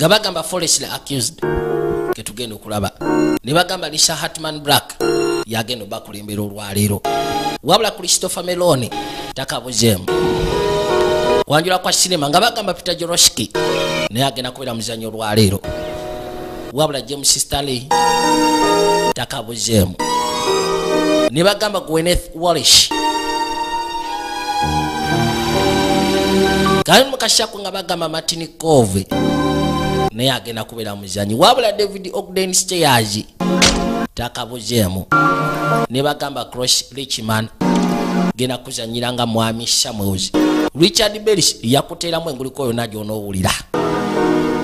nga bagamba forestly accused. Ketugenda okulaba. Ne bagamba lisa hartman black yagenda obakulembera olwaleero. Wabula christopher meloni takabuzeemu kwanjula kwa sinema nga bagamba peter joroski naye agenda kubeera muzanyo olwaleero. Wabula james stanley takabuzeemu ne bagamba gweneth walish kali nga bagamba martin cove naye agenda kubeera muzanyi wabula david ogden stayers takabuzeemu ne bagamba cross richman genda kuzanyira nga mwami samuels. Richard bellis yakuteeramu enguliko yonna gyonoowulira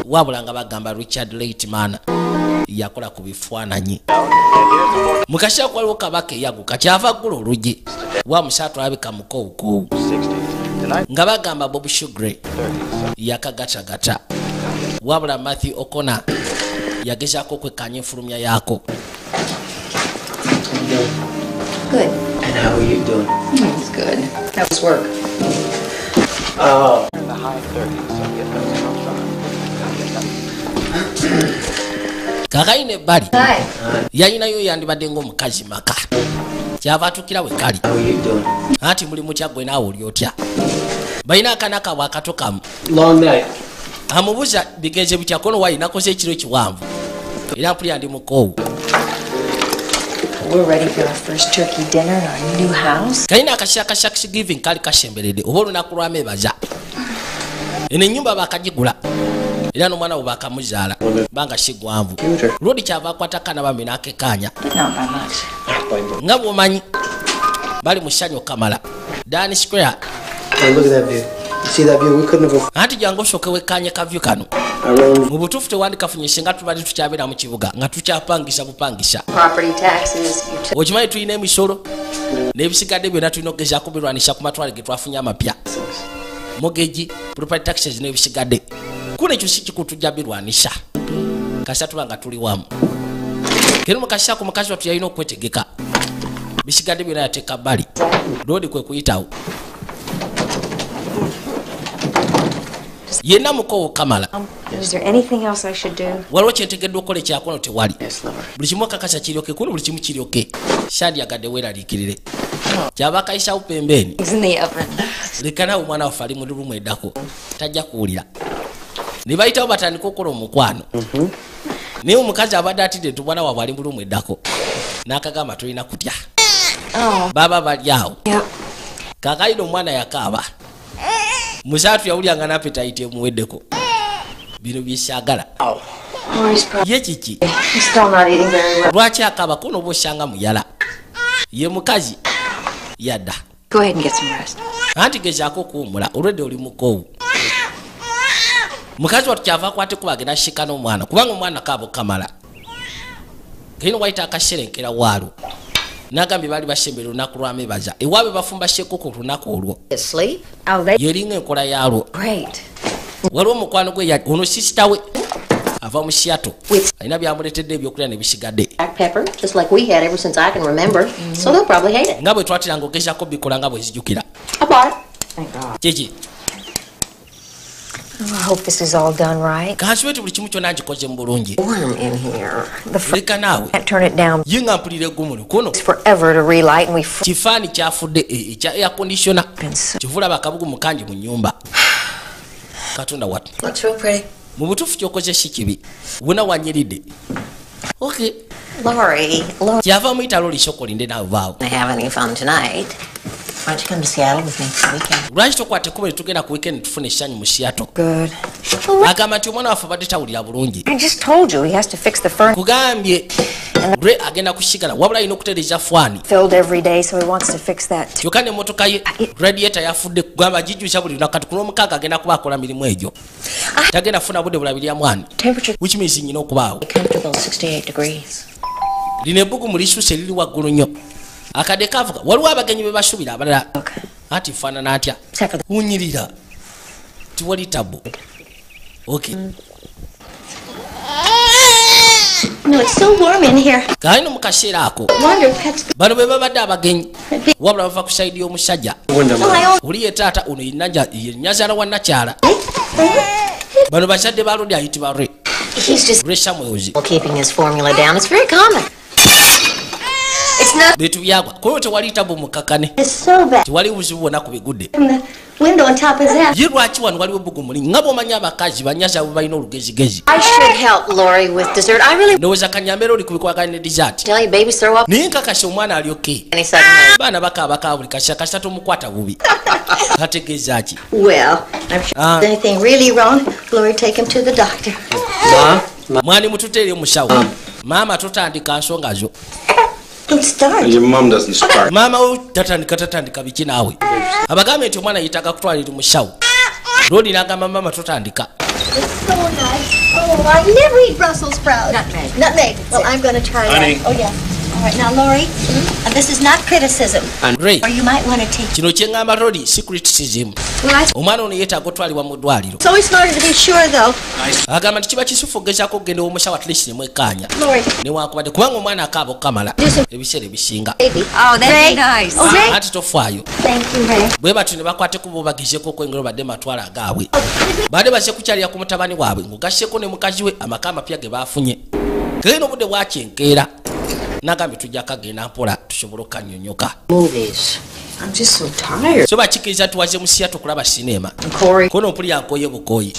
wabula nga bagamba richard leitman yakola ku bifaananyi. Mukashaku waliwo kabaka eyaguka kyava gula olugi wamusaatu alabika mukowukowu nga bagamba bob shugre yakagatagata wabula matthew okona yagezaako okwekkaanya enfulumya yaako Good. And how are you doing? It's good. That was work. Oh. in the high 30s, so get those kakayina ebbali Hi. yalinayo yandibadde ng'omukazi maka kyava atukira we kali How are you doing? anti mulimu kyaggwe naawe oli otya balina akaana kaabwe akato kamu Amubuuza bigenze bitya kono wali nakoze ekiro ekiwanvu. Era mpulira ndi mukoowu. We're ready for our first turkey dinner in our new house. kalina akasira ka thanksgiving kali kasemberedde oba olunaku lwamebaza. Eno ennyumba bakagigula era n'omwana we bakamuzaala banga sigwanvu lodi kyava akwata kaana bambi n'akekaanya. But not by much. nga bwomanyi bali mu ssanyu kamala dan square Anti jangu osooke wekkaanye kavyu kano mu butuufu tewandikafunye singa tubadde tukyabeera mu kibuga nga tukyapangisa bupangisa Property taxes, utilities. okimanyi tulina emisolo n'ebisigadde byonna tulina okugezaako birwanisha ku matwale ge twafunye amapya mogeji property taxes n'ebisigadde kuno ekyo si kikulu tujja birwanisha. Kasita tuba nga tuli wamu. Kero mukasako mukazi watu yalina okwetegeka bisigadde byonna yateeka bbali. Loodi kwe kuyitawo yenna mukowo kamala. Is there anything else I should do? waliwo kyentegeddwa okukola ekyakono tewali. Buli kimu akakasa kiryoke kuno buli kimu kiryoke. Sandyagadde weeraliikirire. Kyaba akayisawo pembeeni lekanawo omwana waffe ali mu lumu eddako. Tajja kuwulira. Ne bayitawo batandika okukola omukwano. Naye omukazi abadde atidde nti omwana waabwe ali mu lumu eddako n'akagamba tolina kutya. Oh. baba bali awo. Kakayina omwana yakaaba musaatu yawulyanga napetayiti emuweddeko. Bino probably ye kiki? Lwaki akaaba kuno oba osanga muyala? Ye mukazi? Yadda. Anti gezaako okuwumula olwedde oli mukoowu. Mukazi watu kyava akwate kuba agenda shika n'omwana kubanga omwana kaabo kamala. Kaino wayita akaserenkera waalo nagambye baali basembera olunaku lwamebaza ewaabwe bafumba shekuku olunaku olwo. Asleep? Oh, they. yeringa enkola yaalwo. waliwo omukwano gwe ono sisita we ava mu With- alina byamuletedde ebyokulya ne bisigadde. nga bwe twatiranga ogezako bikola nga bwe zijjukira. Kiki Oh, I hope this is all done right. Kansibe ti buli kimu kyonna ngikoze mu bulungi. Warm in here. The fr- leka naawe. Can't turn it down. ye nga mpulira eggumuli kuno It's forever to relight, and we fr- kifaani kyafudde e- ekya air conditiona been so. kivulaba akabugu mukangi mu nyumba katonda watu Looks real pretty. mu butuufu kyokoze si kibi. Wona wanyiridde ok Laurie, Laurie, kyava muyita lolisoko olinde naawe vaawo I have any fun tonight? Why don't you come to Seattle with me for the weekend? lwaki tokwata ekkubo tugenda ku weekend tufuna essanyu mu siato Good. agamba nti omwana waffe abadde tawulira bulungi I just told you he has to fix the furnace kugambye lwe agenda kusigala wabula alina okutereeza filled every day, so he wants to fix that too. kyokka n'emmotoka ye radiata yafudde kugamba gijjusa buli lunaku kati ku lwomukaaga agenda kuba akola mirimu egyo tagenda kufuna budde bulabirya mwani Temperature which means nyina okubaawo Comfortable 68 degrees. Lino ebbugumu lisuuse eriri waggulu nnyo. Akadde kavuga waliwo abagenyi be basuubira abalala. Okay. anti faanana atya? Wunyirira. Tiwali tabu. Ok. No, it's so warm in here. kaalino mu kaseera ako bano be babadde abagenyi wabula bava ku sayidi y'omusajja. Oli ye taata ono ye Nanja- ye nyazaala wa nakyala bano bazadde ba lodi ayitibwa re re samuels bintu byagwa kuyo tewali tabu mukakane. It's so bad. tewali buzibu bwonna ku bigudde ye lwaki wano waliwo bugumuli nga bwomanya abakazi banyaza bwe balina olugezigezi ndowooza kanyambeera oli ne you, babies throw up. Naye nkakasa omwana alyoke baana bakaabaka buli kasita kasita tomukwata bubi. Ategeeza ki? Ah. mwani mututeere musawo maama totandika nsonga zo maama wo tatandika tatandika biki naawe abagambe nti omwana yitaka kutwalira musawo lodi nagamba maama totandika So nice. Oh, I never eat Brussels sprouts. Nutmeg. Nutmeg. Well, I'm going to try Honey. that. Oh, yeah. All right, now, Lori, uh, this is not criticism. re Or you might want to take. kino kyeŋŋamba lodi si criticism omwana ono yeetaaga otwalibwa mu ddwaliro It's always smarter to be sure, though. agamba nti kiba kisufu ogezaako okugenda omusawo atlist nemwekaanya Lori, newankubadde kubanga omwana akaaba okukamala ebiseera ebisinga baby. Oh, Ray. be nice. Oh, Ray. anti tofaayo Thank you, Ray. bwe batyo ne bakwate kuba bagezeko okwengero badde matwala agaabwe badde baze kukyalira ku mutabani waabwe ng'ogasseko ne mukazi we amaka amapya ge baafunye kegenda obudde bwakyenkeera nagambye tujja kagenda mpola tusobole okukanyonyoka so bakikiriza tuwaze mu siyatu okulaba sinema Corey, kono mpulira nkoye bukoyi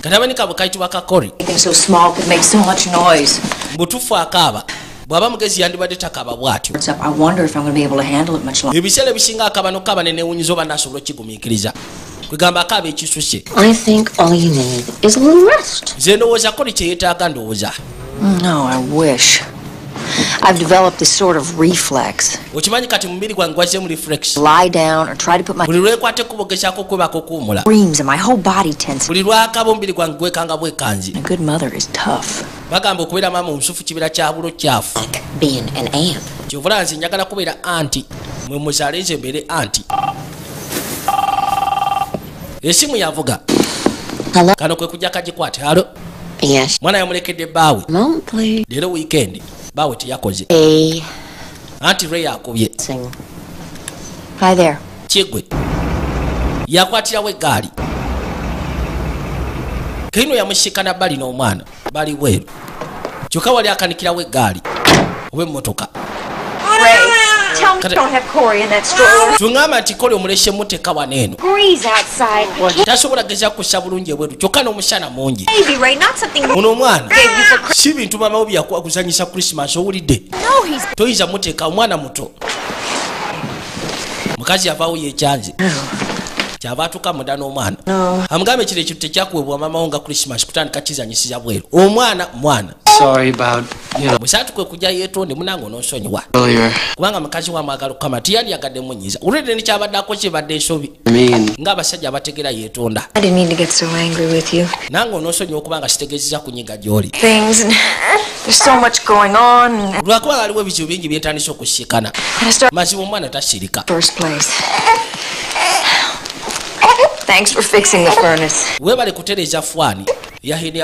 katabani kabwe kayitibwa kakori making so small could make so much noise. mbutufu akaaba bw'aba mugezi yandibadde takaaba bw'atyo What's up? I wonder if I'm going to be able to handle it much longer. ebiseera ebisinga akaaba nokukaaba nenewunyiza oba nasobola okigumiikiriza kwegamba akaaba ekisuse I think all you need is a little rest. nze ndowooza koli. I've developed this sort of reflex. okimanyi kati mubiri gwange gwazzemu reflex Lie down or try to put my buli lwekwate kubogezaako kwebako okuwumula screams and my whole body tenses. buli lwakaba omubiri gwange gwekanga bwekanzi A good mother is tough. bagamba okubeera maama omusufu kibeera kya bulo kyafu Being an aunt. kyovula nze njagala kubeera anti mwe muzaale nze mbeere anti esimu yavuga Hello? kano kwe kujja kagikwate halo Yes. mwana yamulekedde bbaawe Moment, please. leero wiikendi baawe teyakoze. Anti re yakubye. Sing. Hi there. kigwe yakwatirawo eggaali kaino yamusikana bali n'omwana. Bali bweru. Kyokka wali akanikirawo eggaali oba emmotoka Ray, tell me Cut you it. don't have Corey in that stroller. tuŋŋamba nti kole omulese muteka wano eno Breeze outside. I can't. tasobola geza kussa bulungi ebweru kyokka n'omusana mungi Baby Ray, not something ono omwana gave you for Christmas. si bintu mamawo byakuzanyisa krisimas owulidde No, he's toyinza muteeka omwana muto mukazi yavaawo yekyanze kyava atuka munda n'omwana amugambe kiro ekintu tekyakuwebwa mamawo nga krisimas kutandika kizanyisiza bweru. Omwana mwana. Sorry about, you know, bwesaatu kwe kujja yeetonde munange ononsonyiwa earlier. kubanga mukazi wamwagala okukama tiyali yagadde munyiza olwedde nekyabadde akoze ebadde ensobi. I mean, ng'abasajja abategeera yeetonda. I didn't mean to get so angry with you. nange ononsonyiwa okubanga sitegeezeza kunyiga gy'oli. Things and there's so much going on. And lwakuba waliwo ebizibu bingi byentandise okusikana? I start mazima omwana tasirika. first place. Thanks for fixing the furnace. weebale kutereeza fwani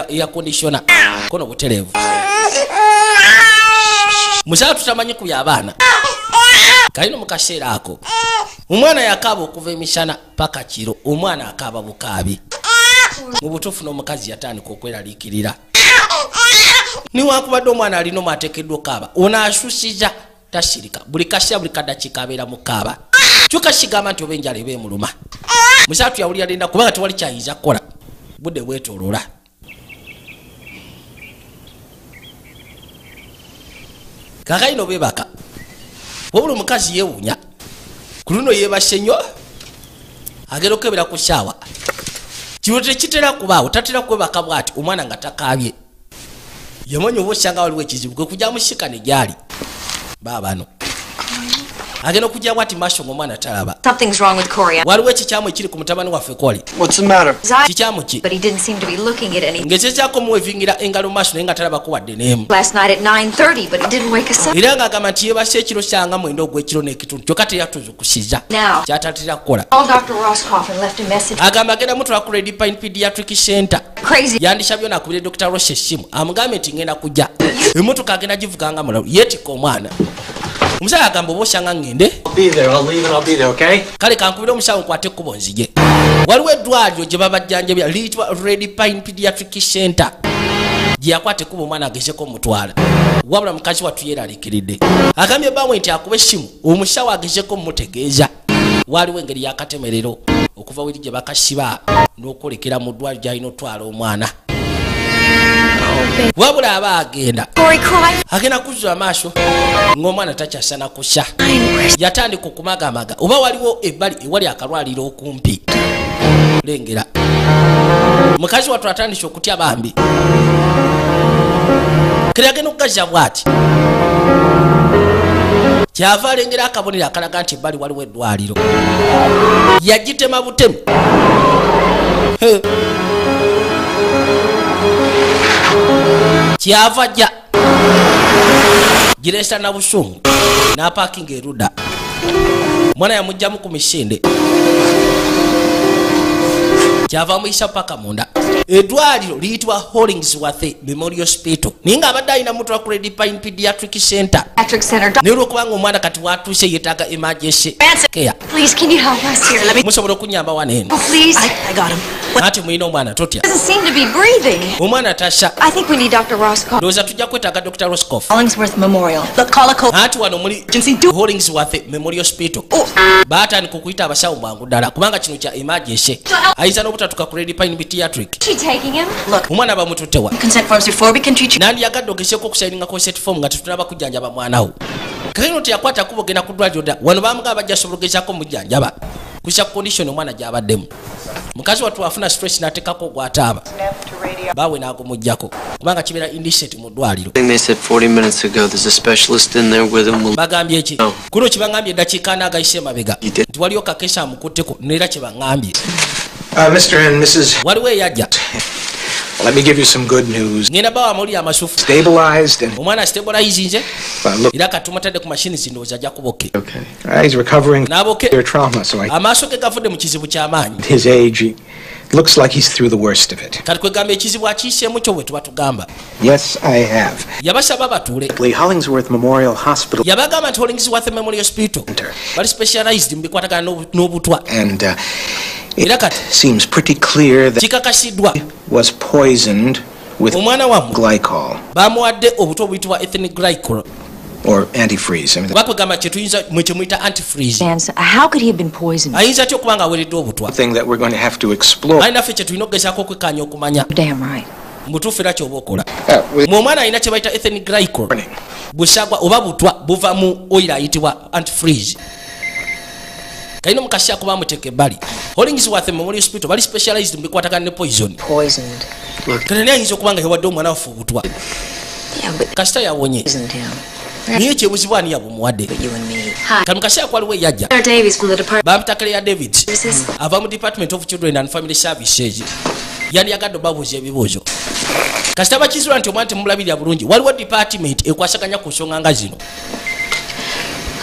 eya kondisiona kono butereevu musala tutamanyi kubya abaana kalina mu kaseera ako. Omwana yakaaba okuva emisana paka kiro omwana akaaba bukaabi mu butuufu n'omukazi yatandika okweraliikirira niwankubadde omwana alina omu ateekeddwa okaaba ono asusiza tasirika buli kaseera buli kaddakiika abeera mu kaaba kyuka kigamba nti oba enjala eba emuluma. Musaatu yawulira linda kubanga tewali kyayinza kukola. Budde bwetoloola kakayina obeebaka wabula omukazi yeewuunya. Ku luno yeebase nnyo agenda okukebera ku saawa kino tekitera kubaawo tatera kwebaka bwati omwana nga takaabye. Yamanya oba osanga waliwo ekizibu gwe kujja musika ne gyali ba bantu agenda okujja bwati maaso ngaomwana talaba Something's wrong with Corey. waliwo ekikyamu ekiri ku mutabani waffe koli what's the matter? His eye- kikyamu ki But he didn't seem to be looking at anything. ngezezaako muwevingira engalo mu maaso naye nga talabako wadde n'emu Last night at 9.30, but he didn't wake us up. era ng'agamba nti yeebase ekiro kyanga mwenda ogw'ekiro n'ekitundu kyokka teyatuzukusiza Now. kyatatera kukola Called Dr. Roscoff and left a message. agamba agenda mutwala ku Red Pine pediatric center Crazy. yandisabyo nakubire dr ross essimu amugambe nti ngenda kujja emmotoka agenda givuganga mulalu yeetika omwana omusawo agamba oba osyanga ŋŋende kale kankubira omusawo nkwate ekkubo nzije waliwo eddwaliro gye babajjanjabya liyitibwa red pine pediatric center. Gye yakwata ekkuba omwana agezeko omutwala. Wabula mukazi wattu yeraliikiridde agambye bawe nti akuba essimu omusawo agezeko mumutegeeza waaliwo engeri yakatemerero okuva weri gye bakasiba n'okwolekera mu ddwaliro gy'alina otwala omwana wabula aba agenda. Agenda kuzza amaaso ng'omwana takyasana kusa. Yatandika okumagamaga. Oba waliwo ebbali ewali akalwaliro okumpi? Lengera. Mukazi wattu atandise okutya bambi. Kere agenda okugazza bw'ati. Kyava alengera akabonero akalaga nti ebbali waliwo eddwaliro. Yagitema butemu. Kyava ajja gireesa na busungu n'apaakinga erudda mwana yamugjamu ku misinde. Kyava amuyisa paka munda. Eddwaliro liyitibwa hollingsworth memorial hospital. Naye ng'abadde alina mutwa ku red pine pediatric center. Naye olwokubanga omwana kati watuuse yeetaaga emergency care. Please, can you help us here? Let me. musobola okunyamba wano eno Oh, please. I, I got him. anti mulina omwana totya Doesn't seem to be breathing. omwana tasa I think we need Dr. Roscoe. ndowooza tujja kwetaaga dr roscoff Hollingsworth Memorial. Look, call a co. anti wano muli hollingsworth memorial hospital baatandika okuyita abasawo bwangu ddala kubanga kino kya emergency ayinza n'obutatuka ku red pine pediatric She taking him? Look, omwana bamututtewa consent forms before we can treat you. nandiyagadde ogeseeko okusayininga consent form nga tetunaba kujjanjaba mwana wo kakino teyakwata kuba ogenda ku ddwaliro dda wano bamugaba bajja sobola ogezaako omujjanjaba kusa ku condition omwana gyabaddemu. Mukazi wattu afuna stress n'ateekako ogwataaba baawe n'agumugjako. Kubanga kibeera indicent mu ddwaliro. I think they said 40 minutes ago there's a specialist in there with him. We'll bagambye ki? Kuno kyebaŋambye eddakiika ana agayise emabega nti waliwo kakesa amukutteko neera kyebaŋambye Uh, Mr. and Mrs. waliwo eyajja Let me give you some good news. ngenda bawa Stabilized and omwana stabilizinze uh, look, katumutadde ku machine zino Okay. uh, he's recovering Naboke. from trauma, so I, Amaso gavudde mu kizibu ky'amaanyi his age, looks like he's through the worst of it. kati kwegamba ekizibu kyo bwe tuba Yes, I have. yabasaba batuule Lee Hollingsworth Memorial Hospital, yabagamba nti hollingsworth memorial hospital bali specialized mu n'obutwa and uh, era kati seems pretty clear that kikakasiddwa he was poisoned with omwana wammwe glycol. bamuwadde obutwa obuyitibwa ethnic glycol. Or antifreeze. I mean, oba kwegamba kyetuyinza mwe kyemuyita antifreeze. Dan's, how could he have been poisoned? ayinza atya okuba nga aweereddwa obutwa? The thing that we're going to have to explore. ali naffe kyetulina okugezaako okwekkaanya okumanya. Damn right. mutuufu era kyoba okola. Uh, mwe omwana alina kye bayita ethnic glycol busagwa oba butwa buva mu oyiro ayitibwa antifreeze kalina omukasi akuba amuteeka ebbali hollingsworth memorial hospital bali specialized mu bikwatagana ne poison. Poisoned. kale naye ayinza okuba nga yawadde omwana waffe obutwa Yeah, but kasita yawonye poisoned him. naye ekyebuzibu ani yabumuwadde You and me. kale mukasi akwaliwo eyajja Claire Davies from the department. bamutaka ya david. Services. ava mu department of children and family services. Yandiyagadde obabuuza ebibuuzo kasita bakizula nti omwana temulabirira bulungi. Waliwo department ekwasaganya ku nsonga nga zino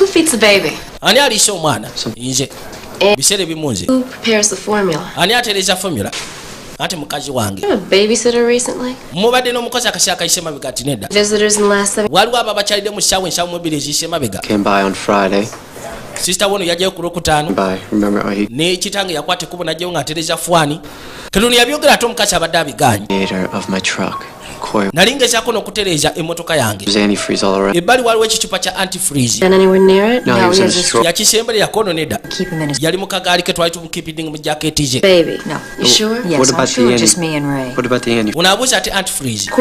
Who feeds the baby? ani alisha omwana nze Eh. biseera ebimu nze Who prepares the formula? ani atereeza formula ate mukazi wange You have a babysitter recently? mubadde n'omukozi akasi akayise mabega ati nedda Visitors in the last seven. waliwo abo abakyalidde mu ssaawa ensawo mu ebiri eziyise mabega Came by on Friday. sisita wono yajjayo ku lwokutaano ne kitange yakwata ekkubo najjayo ng'atereza fwani katono yabyogera ate omukazi abadde abiganye kikoyo nalingezaako n'okutereeza emmotoka yange. Ebbali waliwo ekicupa kya antifreeze. Yakisemberera kono yali mu kagaali ke twali tumukipidinga mu jaketi ze onaabuuza ate antifreeze.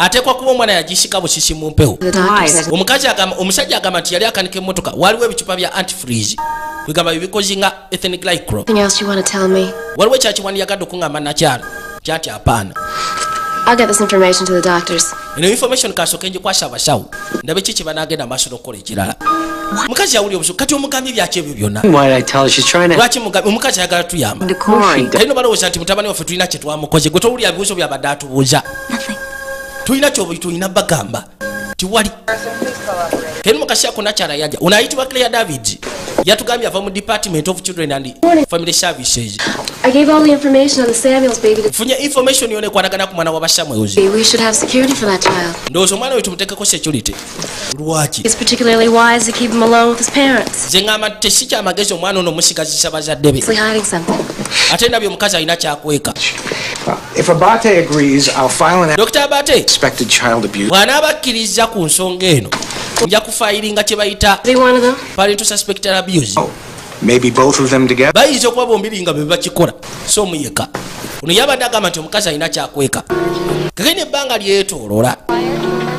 Ateekwa kuba omwana yagisika busisi mu mpewo. Omukazi agamba omusajja agamba nti yali akanika emmotoka waliwo ebicupa bya antifreeze. Kwegamba bibikozi nga ethenglycro waliwo ekyakiwaniyagadde okuŋamba nakyalo kyati apaana I'll get this information to the doctors. eno information kasooke ngikwasa abasawo ndabe ki kyebanagenda maaso n'okukola ekirala mukazi yawulira obusu kati omugambye byaki ebyo byonna Why did I tell her? She's trying to. lwaki omukazi ayagala tuyamba. Kalino balowooza nti mutabani waffe tulina kye twamukoze gwe towulira ebibuuzo byabadde atubuuza. Tulina kyoba tulina bagamba. Tiwali keri mukasi ako nakyala yajja ono ayitibwa claire david? Yatugambye ava mu department of children and family services. I gave all the information on the Samuels baby to nfunye information yona ekwatagana ku mwana wa basamuels We should have security for that child. ndowooza omwana we tumutekeko security. Lwaki It's particularly wise to keep him alone with his parents. nze ŋŋamba nti tesikyamagezi omwana ono omusigazisa bazadde be Is he hiding something? ate nabyo omukazi alina kyakweka Well, if Abate agrees, I'll file an dr abate. suspected child abuse. bw'anaaba akkiriza ku nsonga eno nja kufayiringa kye bayita. Parental suspected abuse maybe both of them together? bayinza okuba bombiri nga bwe bakikola so omuyeka. Ono yabadde agamba nti omukazi alina kyakweka. Kakene ebbanga lyetolola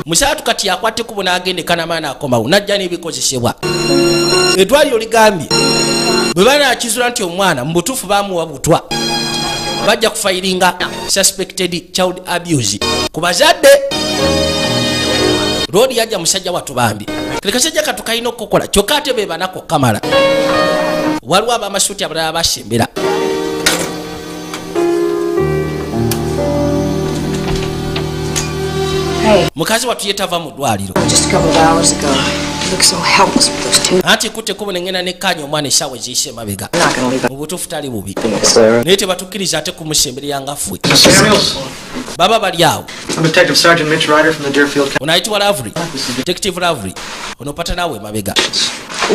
musaatu kati yakwata ekkubo n'agenda ekanamaana akomawo najja n'ebikozesebwa. Eddwaliro ligambye bwe banakizula nti omwana mu butuufu bamuwa butwa bajja kufayiringa suspected child abuse. Ku bazadde loodi yajja musajja watubambi kale kasajja katu kalina okukola kyokka ate be banako kamala. Waliwo abamasuuti abalala basembera mukazi wattu yetava mu ddwaliro. Just a couple of hours ago. You look so helpless with those two. anti kutte kubo nengenda nekkanya omwana essaawa eziyise emabega. I'm not gonna leave mu butuufu tali bubi. Naye tebatukkiriza ate kumusemberera nga ffe baba bali awo I'm Detective Sergeant Mitch Ryder from the Deerfield County. ono ayitibwa lavely detective lavely ono pata naawe emabega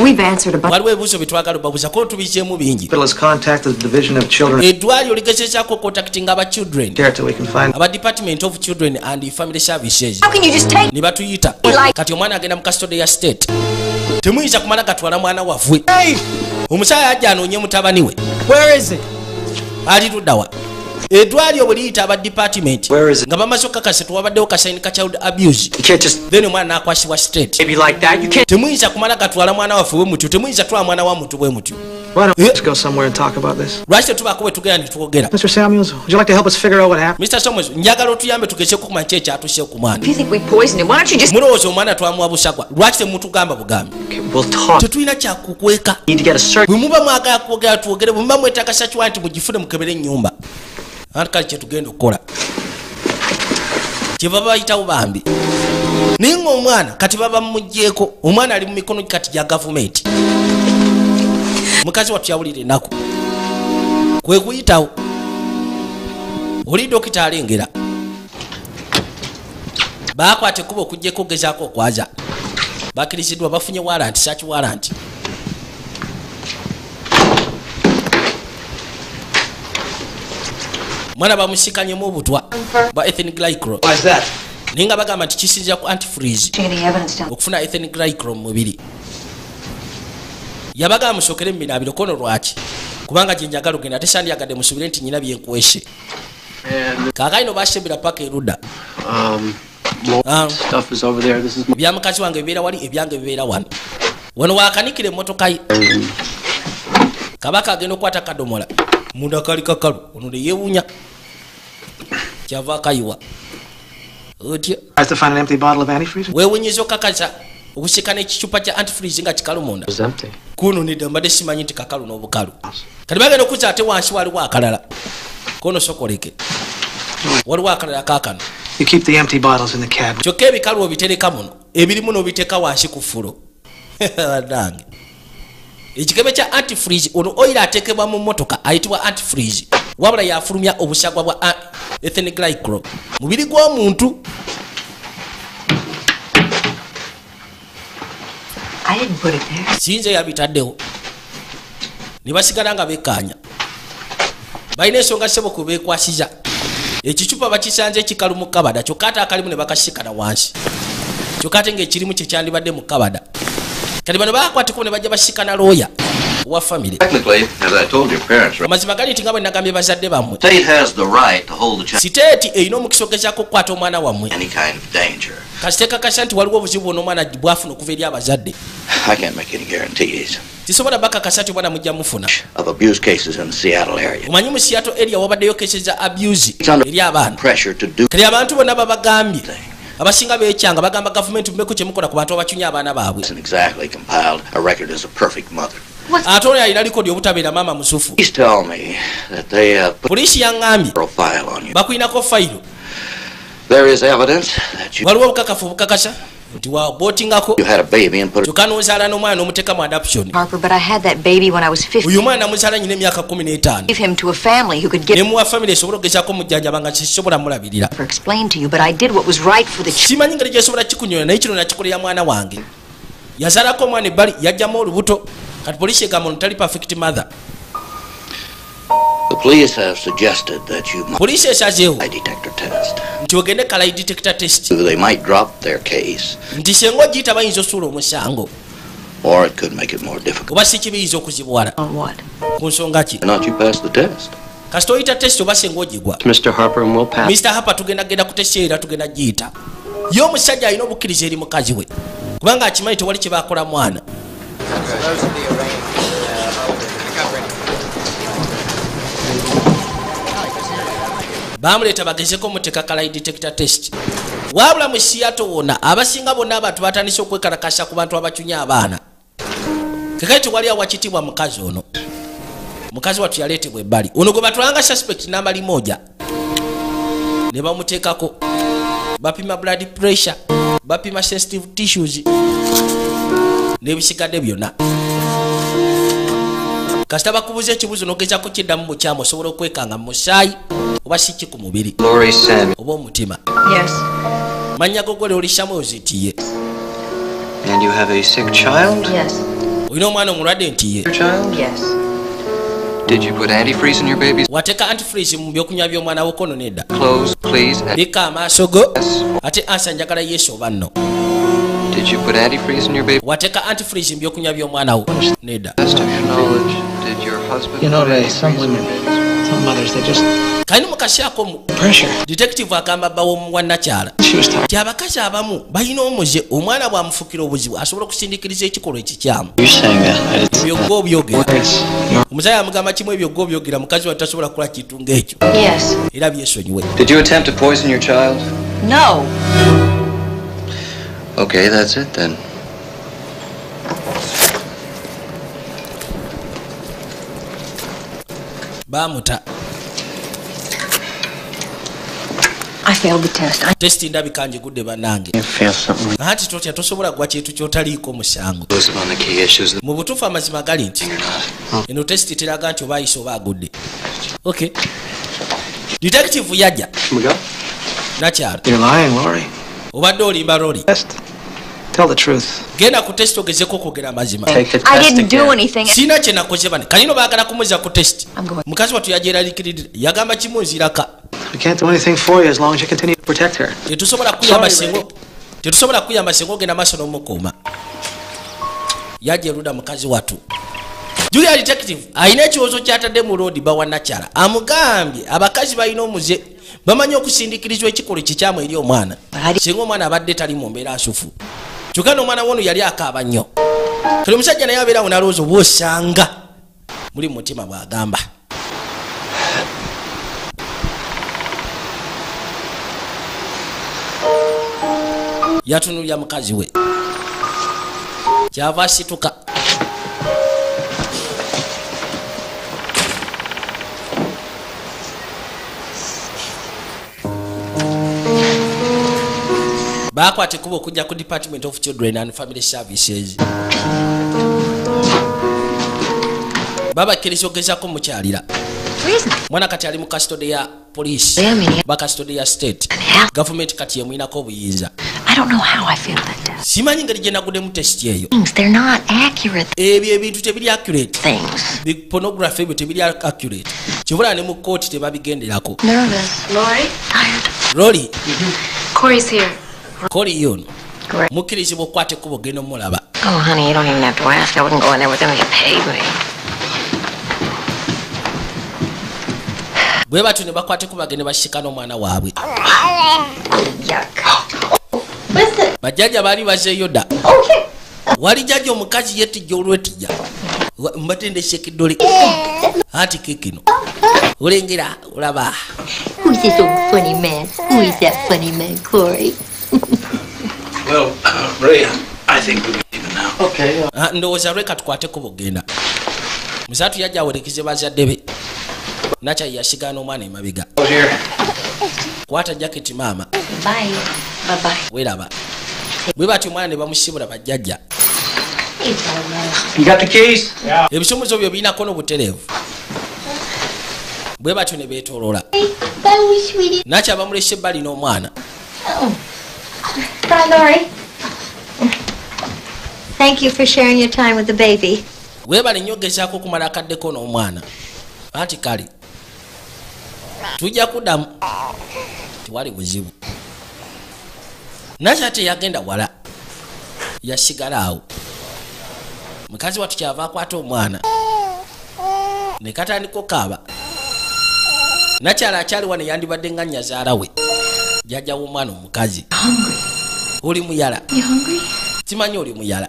We've answered a bunch. waliwo ebibuuzo byetwagala obabuuza ko tubizeemu bingi. Hospital has contacted the Division of Children. Eddwaliro ligezezaako contacting aba children. Care till we can find aba department of children and family services. How can you just take ne batuyita kati omwana agenda mu custody ya state. Temuyinza kumala gatwala mwana waffe omusaaya ajja anoonye mutabani we. Ali luddawa eddwaliro bwe liyita aba department Where is it? nga bamaze okukakasa tewabaddewo kasayini ka child abuse You can't just then omwana nakwasibwa state baby like that. You can't. temuyinza kumala gatwala mwana waffe bwe mutyo temuyinza twala mwana wa muntu bwe mutyo Why don't we just go somewhere and talk about this? lwaki tetubaako bwe tugenda ne twogera Mr. Samuels, would you like to help us figure out what happened? mr somers njagala otuyambe tugezeko kumanya ki ekyatuuse ku mwana If you think we poisoned him, why don't you just mulowooza omwana twamuwa busagwa lwaki temutugamba bugambi Okay, we'll talk. tetulina kyakukweka need to get a search. bwe muba mwagala kwogera twogere bwe muba mwetaaga sakiwa nti mugifune mukebere ennyumba anti kale kyetugenda okukola. Kyebaba bayitawo bambi. Naye nga omwana kati baba mumugyeko omwana ali mu mikono kati gya gavumenti mukazi wattu yawulira ennaku. Kwe kuyitawo oli dokita alengera. Bakwata ekkuba okugjeko okugezaako okwaza. Bakiriziddwa bafunye waranti saki mwana bamusikanyemu obutwa bwa ethnic that? naye nga bagamba nti kisinzira ku antifreeze okufuna ethnic glycol mu mubiri. Yabagamba musookere mu binaabiro kono lwaki? Kubanga gye njagala ogenda ate sandyagadde musubire nti nyina byenkweshe And kaakaino basembera paka erudda um, more Ah. stuff is over there. This is my ebya mukazi wange bibeera wali ebyange bibeera wano. Wano wakanikira emmotoka ye. Kabaka agenda okukwata kadomola. Munda kali kakalu ono neyewuunya kyava akayiwa otya weewunyisa okakasa okusika n'ekicupa kya antifreeze nga kikalu munda. Was empty. kuno nedda mbadde simanyi nti kakalu n'obukalu. Kati bagenda okuza ate wansi waliwo akalala. Kono sokoleke. Waliwo akalala kakano You keep the empty bottles in the cabinet. kyokka ebikalu obitereka muno ebirimu n'obiteeka wansi ku ffulo banange ekikebe kya antifreeze ono oyira ateekebwa mu motoka ayitibwa antifreeze. Wabula yafulumya obusagwa bwa glycol mubiri gw'omuntu. I didn't put it there. siyinza yabitaddewo. Ne basigala nga bekkaanya balina ensonga sebo kwe beekwasiza. Ekicupa bakisanze ekikalu mu kabada kyokka ate akalimu ne bakasikana wansi. Kyokka ate ngaekirimu kyekyandibadde mu kabada kati bano bakwatiko ne bajja basikana looya wa famire Technically, as I told your parents, amazima gali nti nga bwe nagambye bazadde bammwe state has the right to hold the child siteeti erina omukisa ogezaako okukwata omwana wammwe. in any kind of danger. kasiteekakasa nti waliwo obuzibu bwona omwana bwafuna okuva eri abazadde. I can't make any guarantees tisobola bakakasa ti omwana mujja mufuna. Of abuse cases in the Seattle area. omanyi mu seattle area wabaddeyo kesi za abuse It's under eri abaana pressure to do kati abantu bonna babagambye abasinga bekyanga bagamba gavumenti mumeko kyemukola ku bantu abacunya abaana baabwe. Isn't exactly compiled. A record as a perfect mother. ate oyo alina likodi obutabeera maama musufu. Please tell me that they have put poliisi yaŋŋambye a profile on you. bakulinako fayiro There is evidence that you waliwo obukakafu obukakasa nti wabotingako kyokka nozaala n'omwana n'omuteeka mu adoption. Harper, but I had that baby when I was 15. oyo omwana namuzaala nyina emyaka 15 Give him to a family who could get nemuwa famire esobola okugezako mujjanjaba nga kisobola mulabirira. Or explain to you, but I did what was right for the child. simanyi ngeri gyesobola kikunyola naye kino nakikolera mwana wange. Yazaalako omwana ebbali yajjamu olubuto kati poliisi egamba ono tali perfect mother poliisi esazeewo lie detector test. nti ogende kalai detector test They might drop their case, nti senga ogiyita bayinza osuula omusango or it could make it more difficult. oba si kibiyinza okuzibuwala On what? ku nsonga ki not you pass the test? kasita oyita test oba senga ogigwa Mr. Harper, we'll pass. mr hapa tugenda genda ku test era tugenda giyita ye omusajja alina obukkiriza eri mukazi we kubanga akimanyi tewali kyebakola mwana bamuleeta bagezeko omuteeka kalai detector test. Wabula mu siyato wonna abasinga bonna abantu batandise okwekalakasa ku bantu abacunya abaana. Kekale tewali awakitibwa mukazi ono. Mukazi watu yaleetebwa ebbali. Ono gwe batwalanga suspect nambali moja ne bamuteekako. Bapima blood pressure bapima sensitive tissues n'ebisigadde byonna kasita bakubuza ekibuzo nogezako kiddamu mukyamu osobola okwekanga mu musaayi oba si ki ku mubiri oba omutima Yes. mannya gogole oli samuel zitiye And you have a sick child? Yes. olina omwana omulwadde ntiye Your child? Yes. Did you put antifreeze in your baby's wateeka antifreeze mu byokunywa by'omwana wo kono nedda bika amaaso go yes. ate ansa njagala yesu oba nno Did you put antifreeze in your baby's wateeka antifreeze mu byokunywa by'omwana wo nedda You know, Ray, some women, some mothers, they just kalina mukaseako mu detective agamba bbawo wannakyala She was tired. ti abakazi abamu balina omuze omwana bw'amufukira obuzibu asobola okusindikiriza ekikolwa ekikyamu byogga obyogera omusajja amugamba kimu ebyogga obyogera mukazi wa tasobola kukola kintu ng'ekyo Yes. era byesonyiwe Did you attempt to poison your child? No. Okay, that's it then. Baamuta I failed the test. I tesiti ndabika njigudde bannange anti totya tosobola gwa kintu kyotaliiko musango loose on the key issues mu butuufu amazima gali nti you're not. eno tesiti teraga nti oba ayise oba agudde ok detective yajja Can we go? nakyalo You're lying, Lori. obadde olimba Test. Tell the truth. genda ku tesiti ogezeko okwogera amazima. I test didn't do anything. siina kye nakoze bane kanino baagala kumuza ku going. mukazi watu yagyeraliikiridde yagamba kimu nziraka. We can't do anything for you as long as you continue to protect her. tetusobola kuyamba Sorry, sengo tetusobola kuyamba senga ogenda maaso n'omukuuma. Yajja eruda mukazi watu julia detective alina ekiwozo kyatadde mu loodi bawanakyala amugambye abakazi balina omuze bamanyi okusindikirizwa ekikolwa kikyamu eri omwana. Singa omwana abadde tali mu mbeera nsufu kyokka n'omwana wono yali akaaba nnyo. Kale omusajja naye abeerawo nalowooza oba osanga muli mu mutima bw'agamba. Yatunulya mukazi we. Kyava asituka bakwata ekuba okujja ku department of children and family services. Babakkiriza ogezako mukyalira. Mwana kati ali mu kasitode ya poliisi Yeah, I mean, ba kasitode ya state. Gavumenti kati yemwinako obuyinza. Simanyi ngeri gye naguddemu tesiti eyo. Things, they're not accurate. Ebyo ebintu tebiri accurate. Things. Bi- pornography ebyo tebiri accurate. Kibula ne mu kooti tebabigenderako. Lori? Tired. loli Corey's here. koli yono Great. mukkirizibwa okukwata ekkubo ogenda omulaba Oh, honey, you don't even have to ask. I wouldn't go in there with them if you paid me. bwe batyo ne bakwata ekkubo bagende basika n'omwana waabwe Yuck. Listen, bajjajja baali bazeeyo dda okay. wali jjajja omukazi yetijja olwetijja Wa- mbatendesa ekiddole anti kekino olengera olaba Who's this old funny man? Who is that funny man, Corey? Well, Ray, I think we can even now. Okay. uh, Ah, ndowooza lweka tukwate ekkubo genda musaatu yajja awerekeze bazadde be. Nakyayi yasigana omwana emabega kwata jaketi maama. Bye. Bye-bye. weeraba bwe batyo omwana ne bamusibula bajjajja. You got the keys? ebisumuzo byo birinako n'obutereevu. Bwe batyo ne Bye, nakyo abamulesa ebbali n'omwana Bye, Laurie. Thank you for sharing your time with the baby. weebale nnyo ogezaako okumala akaddeko n'omwana. Anti kale tujja kuddamu. Tewali buzibu. Nakyo ate yagenda wala yasigala awo. Mukazi watu kyava akwata omwana. Ne katandika okaaba nakyala akyali wano yandibadde nga nnyazaala we jjajja w'omwana omukazi. Oli muyala? Simanyi oli muyala?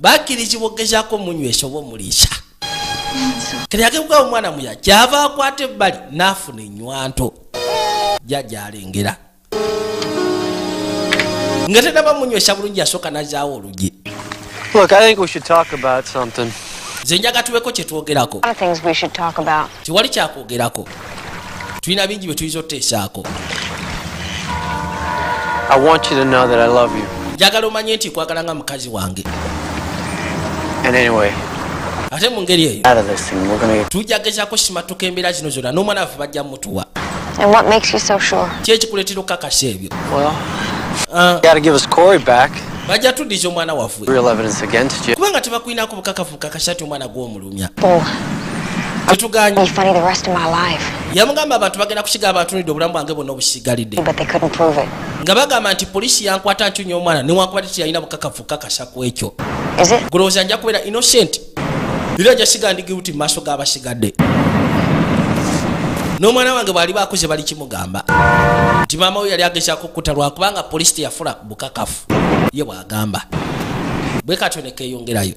Bakkirizibwa ogezaako munywesa oba omuliisa kati agebuka omwana muya kyava akwata ebbali n'afuna enywanto jjajja alengera. Nga tenaba munywesa bulungi asooka nazaawo olugi. Look, I think we should talk about something. nze njaga tubeko kye twogerako. A lot of things we should talk about. tiwali kyakwogerako tulina bingi bye tuyinza otuteesaako I want you to know that I love you. njagala omanye nti kwagala nga mukazi wange And anyway, ate mu ngeri eyo out of this thing, we're gonna get. tujja gezaako simatuka embeera zino zonna n'omwana waffe bajja mutuwa And what makes you so sure? ki ekikuleetera okukakasa ebyo Well, Ah, you gotta give us Corey back. bajja tuddiza omwana waffe Real evidence against you. kubanga tebakulinako bukakafu bukakasa ti omwana gw'omulumya Bull. Life. yamugamba abantu bagenda kusiga abatunidde obulamu bwange bwonna obusigalidde nga bagamba nti poliisi yankwata ncunya omwana newankubadde tiyalina bukakafu kakasa ku ekyo. Golowooza nja kubeera innocent. Era jasiga ndigirti mu maaso g'abasigadde. N'omwana wange bw'ali bakuze bali kimugamba. Nti maama we yali agezaako kutta lwakubanga poliisi teyafula bukakafu. Ye bw'agamba. Bwe katyo ne keeyongerayo.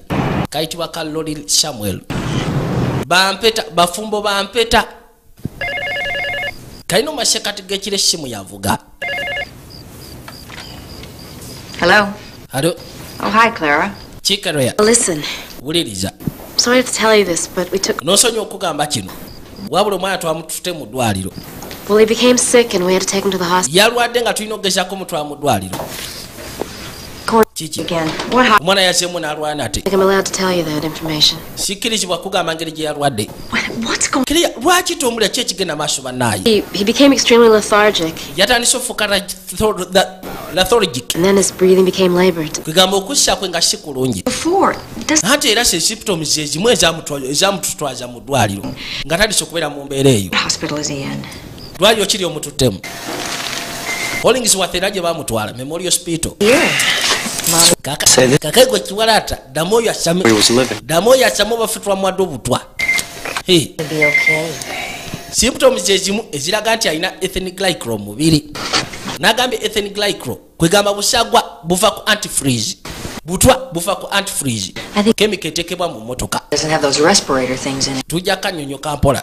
Kayitibwa ka lori samuel bampeta bafumbo bampeta kalina omasekati g'ekiro essimu yavuga Hello? Hello. Oh, hi, Clara. Listen, wuliriza sorry to tell you this, but we took. okugamba kino wabula omwana twamutute mu ddwaliro Well, he became sick and we had to take him to the hospital. yalwadde nga tulina okugezaako mutwala mu ddwaliro omwana yazeemu n'alwana ate I think I'm allowed to tell you that information. sikkirizibwa kugamba ngeri gye yalwadde. What's going kiriya lwaki tomulya ki ekigenda maaso bannaaye he, he became extremely lethargic, yatandise ofuuka lethargic. And then his breathing became labored. kwegamba okussa kwe nga si kulungi. Before, anti era se symptoms ezimu ezamutwa- ezamututwaza mu ddwaliro nga tandise okubeera mu mbeera eyo. Hospital is he in? ddwaliro kiri omututtemu hollingsworth era gye bamutwala memorial hospital kakae gwe kiwalaata ddamu oyo asame ddamu oyo asame obafe twamuwadde obutwa symptoms ezimu eziraga nti alina mu mubiri n'agambye ethnic glycol kwegamba busagwa buva ku antifreeze butwa buva ku antifreeze kemika etekebwa mu motoka Doesn't have those respirator things in it. tujja kanyonyoka mpola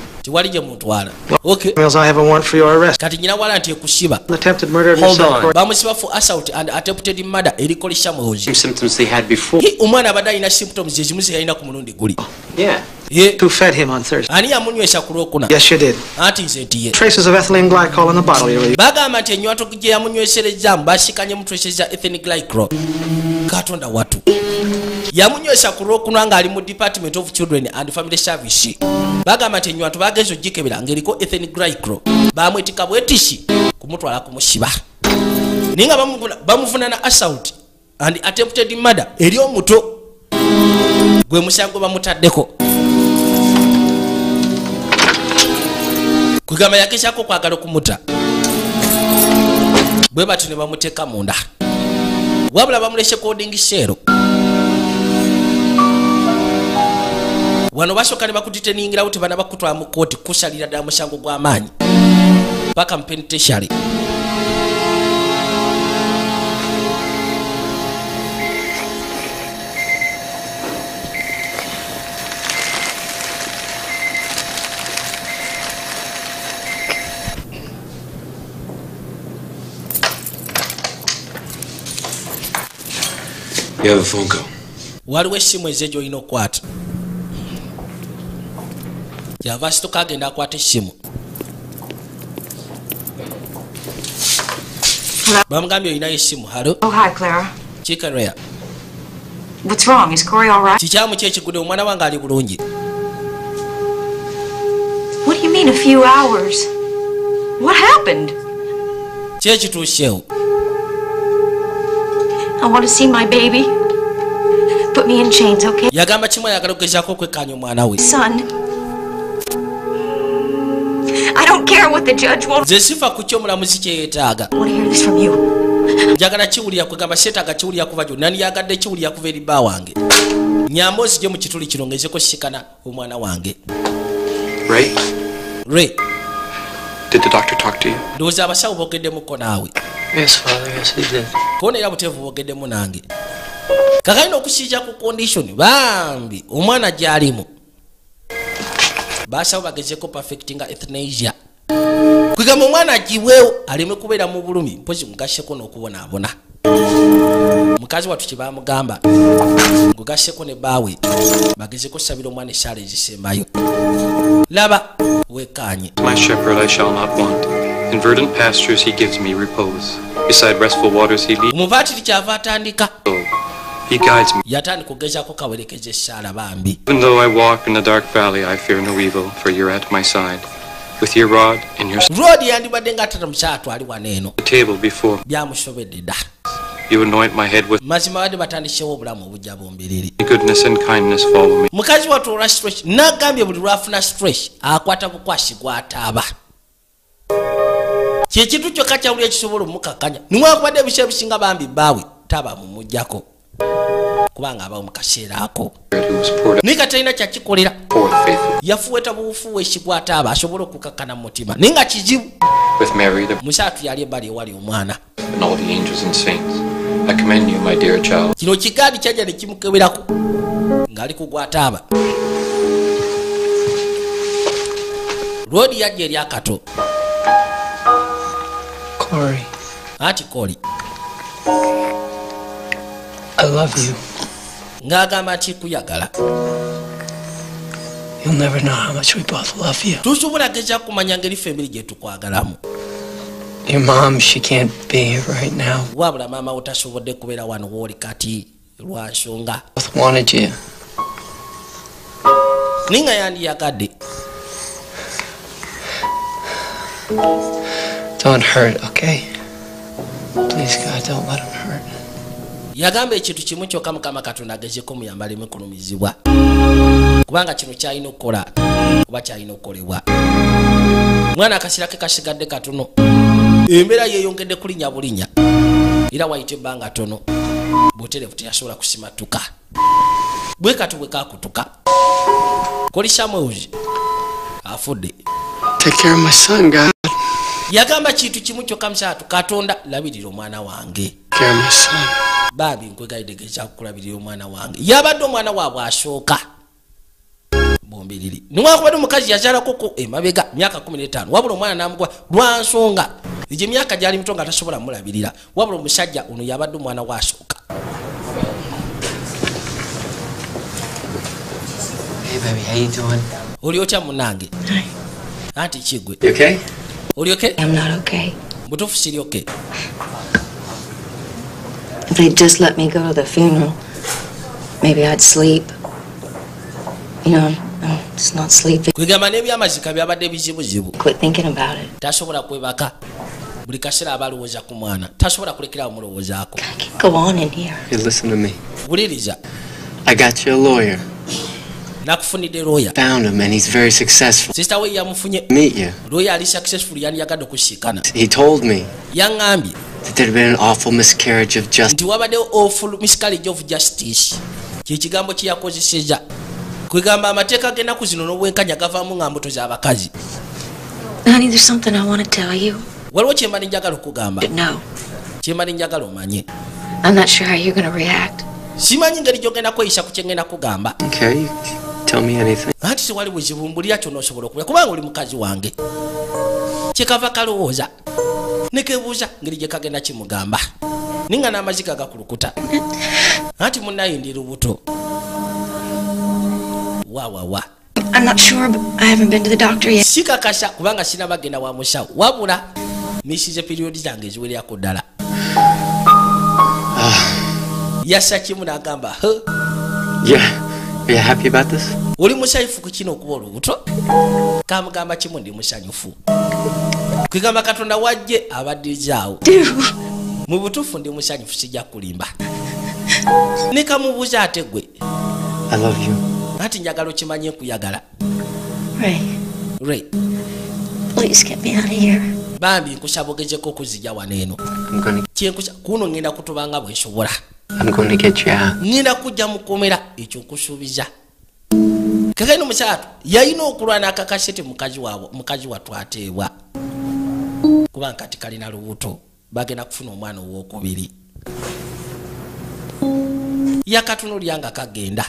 tiwali gye mutwala okay Samuels, I have a warrant for your arrest. kati nyina wala nti ekusiba Attempted murder of Hold Miss on. Corey. bamusiba for assault and attempted murder erikoli samuels Same symptoms they had before. Ye, omwana abadde alina symptoms ezimu zeyalina ku mulundi guli Yeah. Ye ani yamunywesa ku lwokuna anti nze nti ye bagamba nti enywato gye yamunyweserezaamu basikanye mutweseza ethnic glycol. Katonda watu yamunywesa ku lwokuna ng'ali mu department of children and family service. Bagamba nti enywato bagenza ogikebera ng'eriko ethnic glycol. Bamwetika bwetisi kumutwala kumusiba naye nga bamuvuna- bamuvuna na assault and attempted murder eri omuto. Gwe musango bamutaddeko kwegamba yagezaako okwagala okumuta. Bwe batyo ne bamuteeka munda. Wabula bamulese coding shero wano basooka ne bakuditeningirawo tebana bakutwala mu kooti kusalira ddala musango gw'amaanyi paka mu penitentiary You have a phone call. waliwo essimu eze gyolina okukwata kyava asituka agenda akwata essimu bamugambye olinayo essimu halo? Oh, hi, Clara. kikerea What's wrong? Is Corey all right? kikyamu ki ekigudde omwana wange ali bulungi. What I want to see my baby. Put me in chains, okay? yagamba kimu ayagala okugezaako okwekkaanya omwana we Son. I don't care what the judge wants. nze sifa ku kyo omulamuzi kyeyeetaaga I want to hear this from you. njagala kiwulira kwegamba seetaaga kiwulira kuva gyo nandiyagadde kiwulira kuva eri bba wange nyamba ozigye mu kituli kino ngezeko sikana omwana wange Ray, lwe did the doctor talk to you? ndowooza abasawo boogeddemuko naawe. Yes, Father, yes, he did. kona era buteevu boogeddemu nange. Kakalina okusiija ku kondishoni bambi omwana gyalimu basawo bagezeko perfect nga ethnasia kwegamba omwana agibwewo aleme kubeera mu bulumi mpozi mugasseko n'okubonaabona mukazi wattu kye bamugamba ngugasseko ne baawe bagezeko ssabira omwana esaala ezisembayo laba wekkaanye My shepherd I shall not want. In verdant pastures he gives me repose. Beside restful waters he leads. omuvaatiri kyava atandika me. yatandika okugezaako kawerekeza essaala bambi Even though I walk in the dark valley, I fear no evil, for you're at my side. With your rod and your roodi yandibadde nga atatamusaatu ali wano eno table before byamusobedde dda you anoint my head with mazima badde batandisewo obulamu obujja bumbiriri goodness and kindness follow me. mukazi wattu olwa stress nagambye buli lwafuna stress akwata bukwasi gwataaba. Kyekintu kyokka kyawuli ekisobola omukakanya niwakubadde ebiseera ebisinga bambi baawe taba mumugjako kubanga abawo mu kaseera ako. Naye katalina kyakikolera yafuweta bubufuwa ekigwataaba asobole okukakkana mu mutima. Naye nga kizibu. musaatu yali ebbali ewali omwana and all the angels and saints. I commend you, my dear child. kino kigaadi kyajja ne kimukeberako ng'ali kugwataaba roodi yajja eri akato Corey, anti koli I love you. ng'agamba nti kuyagala You'll never know how much we both love you. tusobola geza kumanya ngeri ffe emiri gye tukwagalamu Your mom, she can't be here right now. wabula maama wo tasobodde kubeera wano wooli kati lwa nsonga Both wanted you. naye nga yandiyagadde Don't hurt, okay? Please, God, don't let him hurt. yagamba ekintu kimu kyokka mukama katonda agezeko muyamba aleme kulumizibwa kubanga kino kyalina okukola kuba kyalina okukolebwa mwana akasira ke kasigadde katono embeera yeyongedde kulinnya bulinnya. Era wayita ebbanga tono buterevu teyasobola kusimatuka. Bwe kati bwe kakutuka koli samuels afudde. Take care of my son, God. yagamba kintu kimu kyokka musaatu katonda labirira omwana wange. Take care of my son. baabi nkwegayidde geza kukulabirira omwana wange. Yabadde omwana waabwe asooka bombiriri niwakubadde omukazi yazaalakoko emabega myaka 15 wabula omwana namugwa lwa nsonga. Egyo emyaka gyali mito nga tasobola mulabirira. Wabula omusajja ono yabadde omwana we asooka Hey, baby, how you doing? oli otya munange anti kigwe. You okay? oli oke I'm not okay. butuufu siri oke If they'd just let me go to the funeral, maybe I'd sleep. You know, just not sleeping. kwegamba n'ebyamazika byabadde bizibuzibu Quit thinking about it. tasobola kwebaka buli kaseera aba alowooza ku mwana tasobola kulekerawo mulowoozaako Go on in here. Hey, listen to me. wuliriza I got you a lawyer. nakufunidde looya Found him, and he's very successful. sisita we yamufunye Meet you. looya ali successful yandiyagadde okusiikana He told me yaŋŋambye that there'd been an awful miscarriage of justice. nti wabaddewo awful miscarriage of justice kyekigambo kye yakozeseza kwegamba amateeka ag'ennaku zino n'obwenkanya gavaamu nga mbuto z'abakazi Honey, there's something I want to tell you. waliwo kyemali njagala okugamba No, kyemali njagala omanye? I'm not sure how you're going to react. simanyi ngeri gyogenda kweyisa ku kyengenda kugamba. Okay, tell me anything. anti tewali buzibu mbulira kyonna osobola okubula kubanga oli mukazi wange. Kyekava kalowooza nekebuuza ngeri gye kagenda kimugamba. Ninga n'amaziga gakulukuta. Anti munaye ndi lubuto wawawa I'm not sure, but I haven't been to the doctor yet. sikakasa kubanga sina bagenda wa musawo. Wabula misize piriyodi zange eziwererako ddala. Yassa kimu n'agamba "Huh, Yeah. Are you happy about this? oli musanyufu ku kino okuba olubuto? Kamugamba kimu ndi musanyufu. Kwegamba katonda wajje abaddirizaawo mu butuufu ndi musanyufu sijja kulimba. Ne kamubuuza ate gwe I love you. Anti njagala okimanye nkuyagala. Ray, Ray, please get me out of here. bambi nkusaba ogezeko okuzija wano eno. I'm gonna kyenkusa kuno ngenda kutubanga bwe nsobola. I'm going to get you out. ngenda kujja mukomera ekyo nkusuubiza. Kakaino mukyatu yalina okulwana akakasete mukazi waabwe mukazi wattu ateebwa. Kuba nkati kalina lubuto bagenda kufuna omwana owokubiri. Yakatunulya nga kagenda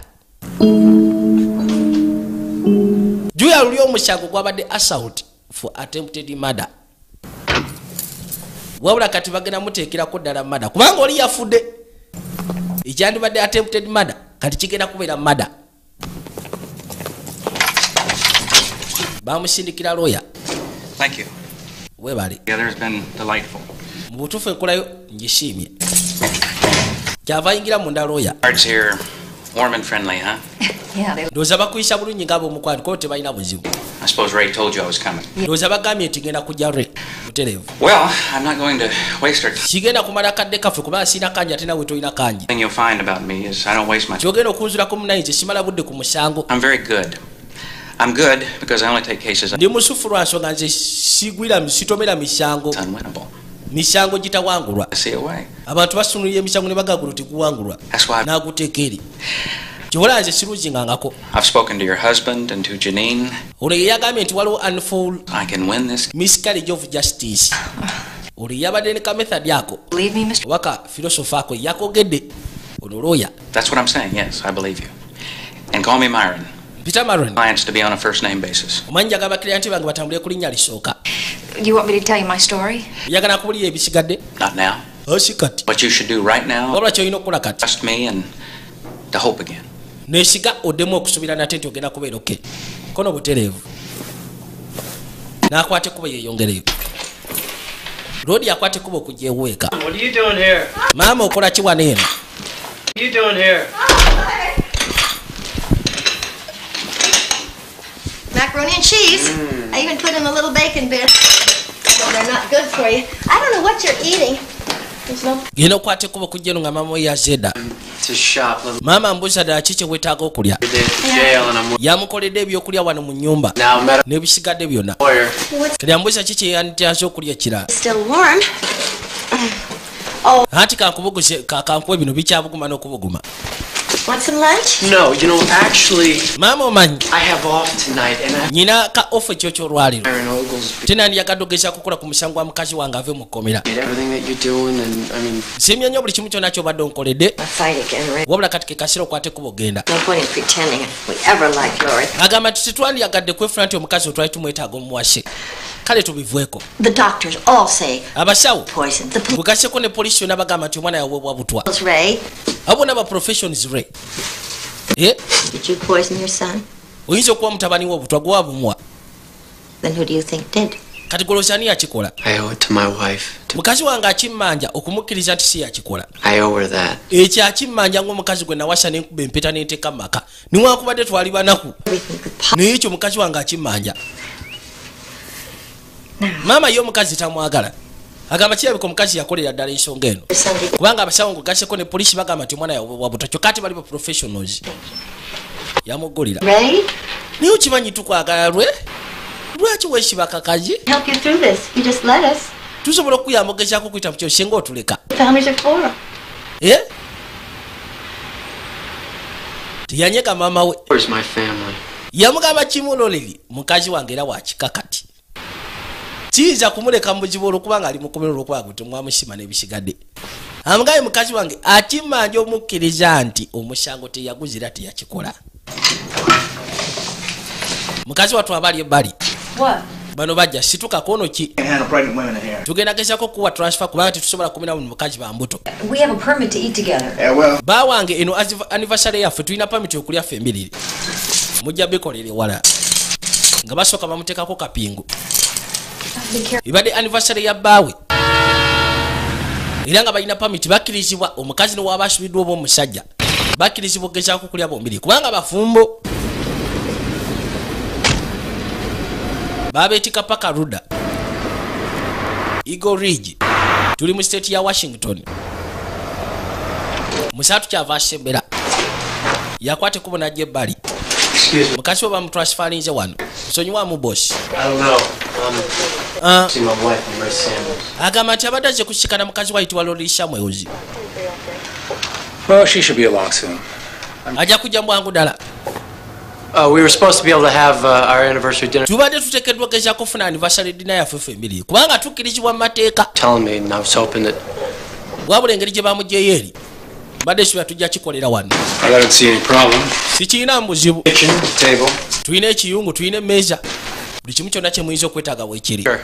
juya luli omusango gwabadde assault for attempted murder. Wabula kati bagenda muteekerako ddala mada kubanga oli yafudde. Ekyandibadde attempted murder kati kigenda kubeera mada bamusindikira webale been delightful. mu butuufu enkolayo ngisiimye kyava ayingira munda here, warm and friendly, huh? Yeah, bakuyisa bulungi tebalina buzibu I suppose Ray told you I was coming. bagambye nti kujja Well, I'm not going to waste her time. kigenda kumala kadde kaffe kubanga sirina kanji ate nawe tolina kanji The thing you'll find about me is I don't waste my time. kyogenda okunzulako munayinze simala budde ku musango I'm very good. I'm good because I only take cases ndi musufu lwa nsonga nze sigwira sitomera misango unwinnable. Misango gitawangulwa I see a way. abantu basunulira emisango ne bagagulo tiguwangulwa That's why n'aguteeka eri kyobola nze siruzingangako I've spoken to your husband and to Janine. olwo ye yagambye nti waliwo unful I can win this. miscarriage of justice olwo yabadde ne kamethod ako believe me, Mr. oba ka filosofa ako yakogedde ono looya That's what I'm saying. Yes, I believe you. And call me Myron. peter maron Clients to be on a first name basis. omanyi njagala bakiriyanti bange batambule ku linnya lisooka You want me to tell you my story? yagala kubulira ebisigadde? Not now. osi kati. What you should do right now, wabula kyolina okukola kati? Trust me and to hope again. nesiga oddemu okusubira nate nti ogenda kubeera oke kono butereevu. N'akwata ekkubo yeyongereyo loodi akwata ekkubo okujja eweeka maama okola ki wano eno? What are you doing here? Macaroni and cheese. I even put in a little bacon bit. Well, they're not good for you. I don't know what you're eating. There's no genda okwata ekkubo okujja eno nga maama. Little maama mbuuza ddala ki kye weetaaga okulya yamukoledde ebyokulya wano mu nnyumba now met a n'ebisigadde byonna kati ambuuza ki kye yandityaze okulya ekirala anti kankubuguse ka- kankuwe bino bikyabuguma n'okubuguma Want some lunch? No, you know, actually, Mama omanyi I have off tonight, and I Nina ka ofu chocho rwali. Aaron Ogles Tena ni yaka ku musango wa mukazi wange ave mu kkomera everything that you're doing, and I mean, nsiimye nnyo buli kimu kyonna kyobadde onkoledde I fight again, right? wabula kati ke kaseera okwata genda ogenda No point in pretending we ever like Lori. agamba nti tetwandiyagadde kwefuna nti omukazi otwali twali tumwetaaga omuwase kale tubivweko The doctors all say abasawo poison. The bwe kaseko ne polisi yonna bagamba nti omwana yaweebwa butwa Ray. abo bonna ba professions re Eh, Did you poison your son? oyinza okuba mutabani we obutwa gwe wabumuwa Then who do you think did? kati golosani yakikola. I owe it to my wife. mukazi wange akimmanja okumukkiriza nti si yakikola. I owe her that. ekyo akimmanja ngaomukazi gwe nawasa nenkuba empeta nenteeka mu maka niwankubadde twali banaku. Naye ekyo mukazi wange akimmanja. Maama ye omukazi tamwagala agamba kirabika omukazi yakolera ddala ensonga eno Your son did. kubanga abasawo ngaogaseko ne polisi bagamba nti omwana yaweebwa buto kyokka ati bali ba professionals yamuggulira Ray, naye okimanyi tukwagala lwe lwaki weesiba kakazi Help you through this. You just let us. tusobola okuyamba ogezaako okuyita mu kyo singa otuleka Families are for. Eh? teyanyega maama we Where's my family? yamugamba kimuloleri mukazi wange era wakika kati kiyinza kumuleka mu buzibu olwokubanga ali mukomero olwokuba gwe temwamusima n'ebisigadde amugabe mukazi wange akimmanja omukkiriza nti omusango teyaguzira teyakikola. Mukazi wattu aba ali ebbali. What? bano bajja situka kono ki? Tugenda gezako kuwa transfer kubanga tetusobola kumiramu mukazi bambuto We have a permit to eat together. Yeah, well, bawange eno anniversary yaffe tulina pamiti okulya ffe embiriri mujja bikolere wala. Nga basooka bamuteekako kapingu ebadde anniversary ya bbaawe era nga balina pamiti bakkirizibwa omukazi newaba asubiddwa oba omusajja bakkirizibwa okugezaako kulya bombiri kubanga bafumbo. Babeetika paka ruda eagle ridge tuli mu state ya washington. Musaatu kyava asembera yakwata ekubo najja ebbali mukasi we bamutransfalinze wano. Nsonyiwamu bosi I don't know. See my wife and Ray Sanders. agamba nti abadde aze kusikana mukazi wayitibwa lolisha mweuzi Well, she should be along soon. ajja kujja bwangu ddala Uh, we were supposed to be able to have uh, our anniversary dinner. tubadde tuteekeddwa gezaako kufuna anniversary dina yaffe ffe embiri kubanga tukkirizibwa mu mateeka. Telling me, and I was hoping that wabula engeri gye bamugyeyo eri mbadde suubira tujja kikolera wano sikiina kitchen table. tulina ekiyungu tulina emmeeza buli kimu kyonna kye muyinza okwetaaga weekiri Sure.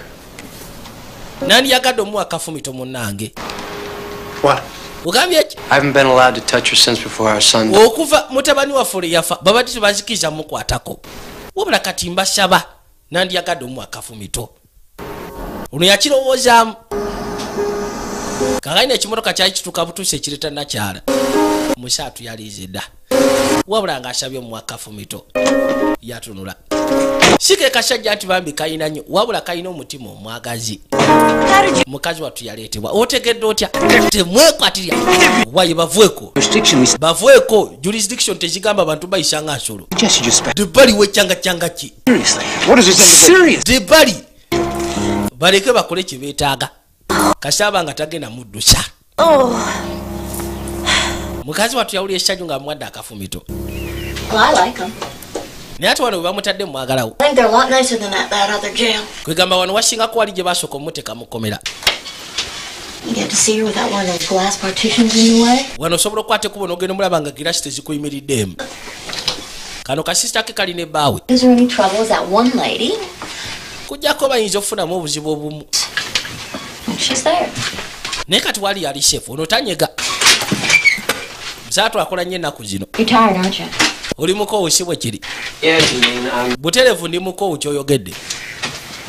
nandiyagadde omuwa kafumito munnange What? ogambye ki I haven't been allowed to touch her since before our son. died. okuva mutabani waffe lwe yafa babadde tebazikiriza mukwatako wabula kati mbasaba nandiyagadde omuwa kafumito ono yakirowoozaamu kakalina ekimotoka kyali kituuka butuusi ekireta nakyala musaatu yaliize dda. Wabula ng'asabye omuwa kafumito yatunula. Si ke kasajja nti bambi kalina nnyo wabula kalina omutima omwagazi. Mukazi wattu yaleetebwa. Otegedde otya? Temwekwatirya waye bavueko? Bavueko? Jurisdiction tezigamba abantu bayisa nga nsolo. Debali wekyangacanga ki? Debali. Baleke bakole kye beetaaga kasaba nga tagenda muddusa mukazi wattu yawulira essanyu nga amuwadde akafumito naye ate wano we bamutadde jail. kwegamba wano wasingako wali gye basooka omuteka mukomera You get to see her without one of those glass partitions in the way. wano osobola okukwata ekubo n'ogenda omulaba nga girasi tezikuyimiriddemu kano kasisita ke kalina ebbaawe Is there any trouble with that one lady? kujjako bayinza okufunamu obuzibu obumu. Naye kati wali yali shefu ono tanyega musaatu akola nnyo ennaku zino. You're tired, aren't you? oli mukoowu si bwe kiri? I'm buterevu ndi mukoowu kyoyogedde.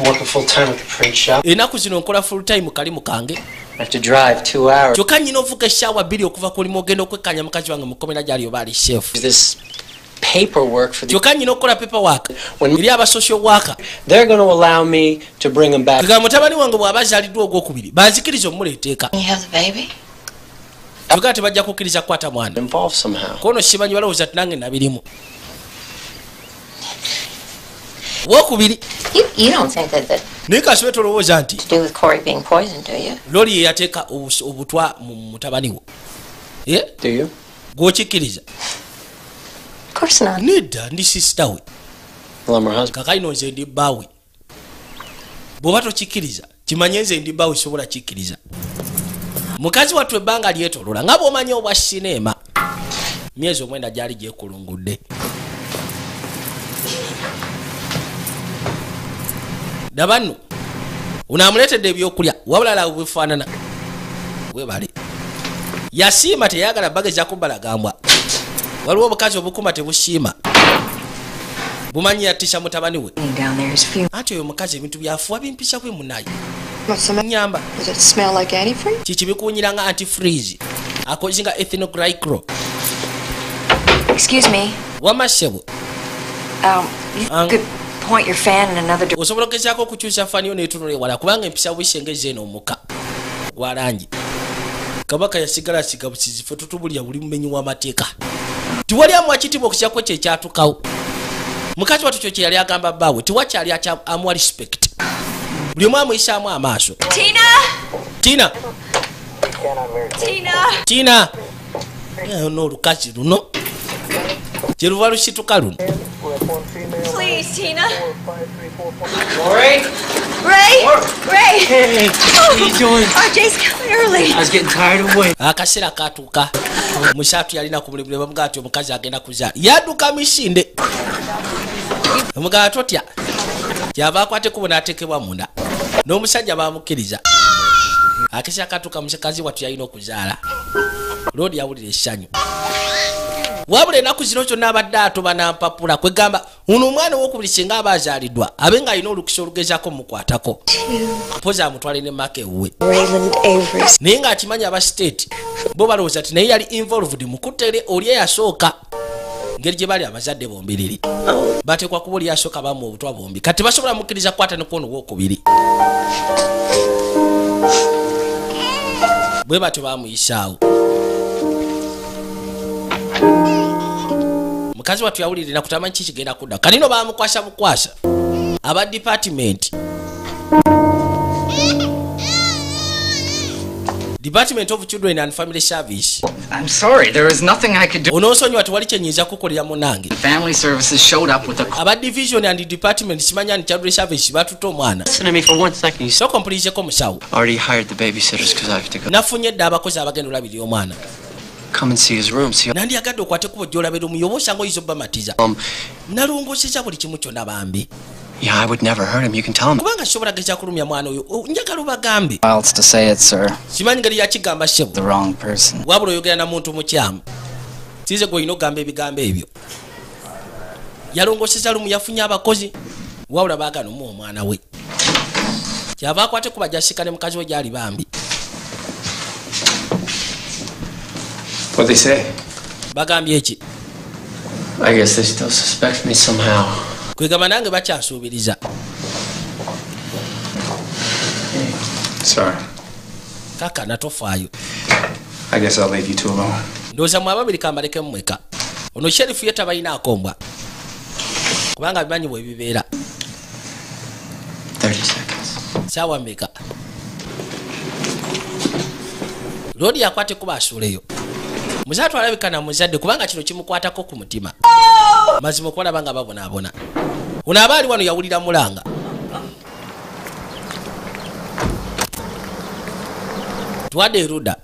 working full time at the print shop. ennaku zino nkola full time kalimu kange. I have to drive two hours. kyokka nnyina ovuga essaawa bbiri okuva kulimu ogenda okwekkanya mukazi wange mukomera gyali oba ali shefu paperwork for the. kyokka nnyina okukola paperwork When- eri abasocial worker They're going to allow me to bring him back. nga mutabani wange bw'aba azaaliddwa ogwokubiri banzikiriza omumuleeteeka You have the baby? kyokka tebajja kukkiriza kukwata mwana Involved somehow. kono simanyi balowooza ti nange nabirimu wokubiri You, you don't think that that naye kasibe tolowooza nti to do with Corey being poisoned, do you? loli ye yateeka obus- obutwa mu mutabani wo ye Do you? gwokikkiriza Of course not. nedda ndi sisita we. Well, I'm her husband. kakalino nze ndi bbaawe bw'oba tokikkiriza kimanye nze ndi bbaawe sobola kikkiriza. Mukazi wattu ebbanga lyetolola nga bw'omanyi obwa sineema myezi omwenda gyali gyekulungudde. Daba nno onaamuleetedde ebyokulya wabula lawe bwefaanana webale. Yasiima teyagala bagezako balagambwa waliwo obukazi obukuma tebusiima bumanyi yattisa mutabani we. Anti oyo mukazi ebintu byafuwa bimpisa bwe munaye. Nyamba kiki bikuwunyira nga antifreeze? Akozinga ethinoglycro. Excuse me. wamasebo Um, osobola ogezaako okukyusa faniyo netunula ewala kubanga empisa bwisengeze eno omuka. Gwa langi. Kabaka yasigala asiga busizi fe tutubulya buli mumenyi w'amateeka tiwali amuwa kitiibwa okusyako kye kyatukawo mukazi wattu kyo kye yali agamba bbaawe tiwakyali akya- amuwa respect buli omu amuyisaamu amaaso Tina! tina Tina! tina Eh, n'olukazi luno gye luva lusituka luno Please, Tina! Corey? Ray! Ray! Hey, how you doing? RJ's coming early. I was getting tired of waiting. akaseera katuuka musaatu yalina ku mulimu ne bamugaa nti omukazi agenda kuzaala yadduka misinde. Omugala totya kyava akwatekubo n'atekebwa munda. N'omusajja bamukkiriza akisa akatuuka musikazi wattu yalina okuzaala. Loodi yawulira essanyu wabula ennaku zino kyonna abadde atoba nampapula kwegamba uno omwana owokubiri singa aba azaaliddwa abe ng'alina olukisa olugezaako mukwatako mpozi amutwale ne maka ewuwe. Naye ng'akimanyi aba state bo balowooza ti naye yali involved mu kutere oli eyasooka ngeri gye bali abazadde bombiriri batekwa kuba oli yasooka bamu obutwa bombi. Kati basobola mukkiriza kukwata nekwono owokubiri. Bwe batyo bamuyisaawo mukazi wattu yawulirira kutamanyi ki kigenda kudda kanino bamukwasa bukwasa aba department. Department of children and family service. I'm sorry, there was nothing I could do. onoonsonyiwa tewali kyenyinza kukolera munange. Family services showed up with a aba division and department kimanya nti children service batutte omwana Listen to me for one second. You sokompulizeko musawo already hired the babysitters because I have to go. nafunye dda abakozi abagenda olabirira omwana Nandiyagadde okwate kuba gyolabira omuyo oba osanga oyinza obbamatiza um, nalongoseza buli kimu kyonna bambi. Yeah, I would never hurt him. You can tell him. kubanga sobola geza kulumya mwana oyo. Njagala obagambe. Wilds to say it, sir. simanyi ngeri yakigamba ssebo The wrong person. wabula oyogera na muntu mukyamu size gwe olina okugamba ebigambo ebyo. Yalongoseza lumu yafunye abakozi. Wabula baagana omuwa omwana we. Kyava akwate kuba jasika ne mukazi we gyali bambi What they say? bagambye eki I guess they still suspect me somehow. kwegamba nange bakyansuubiriza Sorry. kakana tofaayo I guess I'll leave you two alone. ndowooza mwe ababiri kambaleke mumweka ono sherifu ye tabalinaako mbwa kubanga bimanyi bwe bibeera 30 seconds. saawa mmeka loodi yakwata ekuba asuuleyo muzaatu alabika na muzadde kubanga kino kimukwatako ku mutima. Mazima okulaba nga babonaabona ono aba ali wano yawulira mulanga. Twadde eruda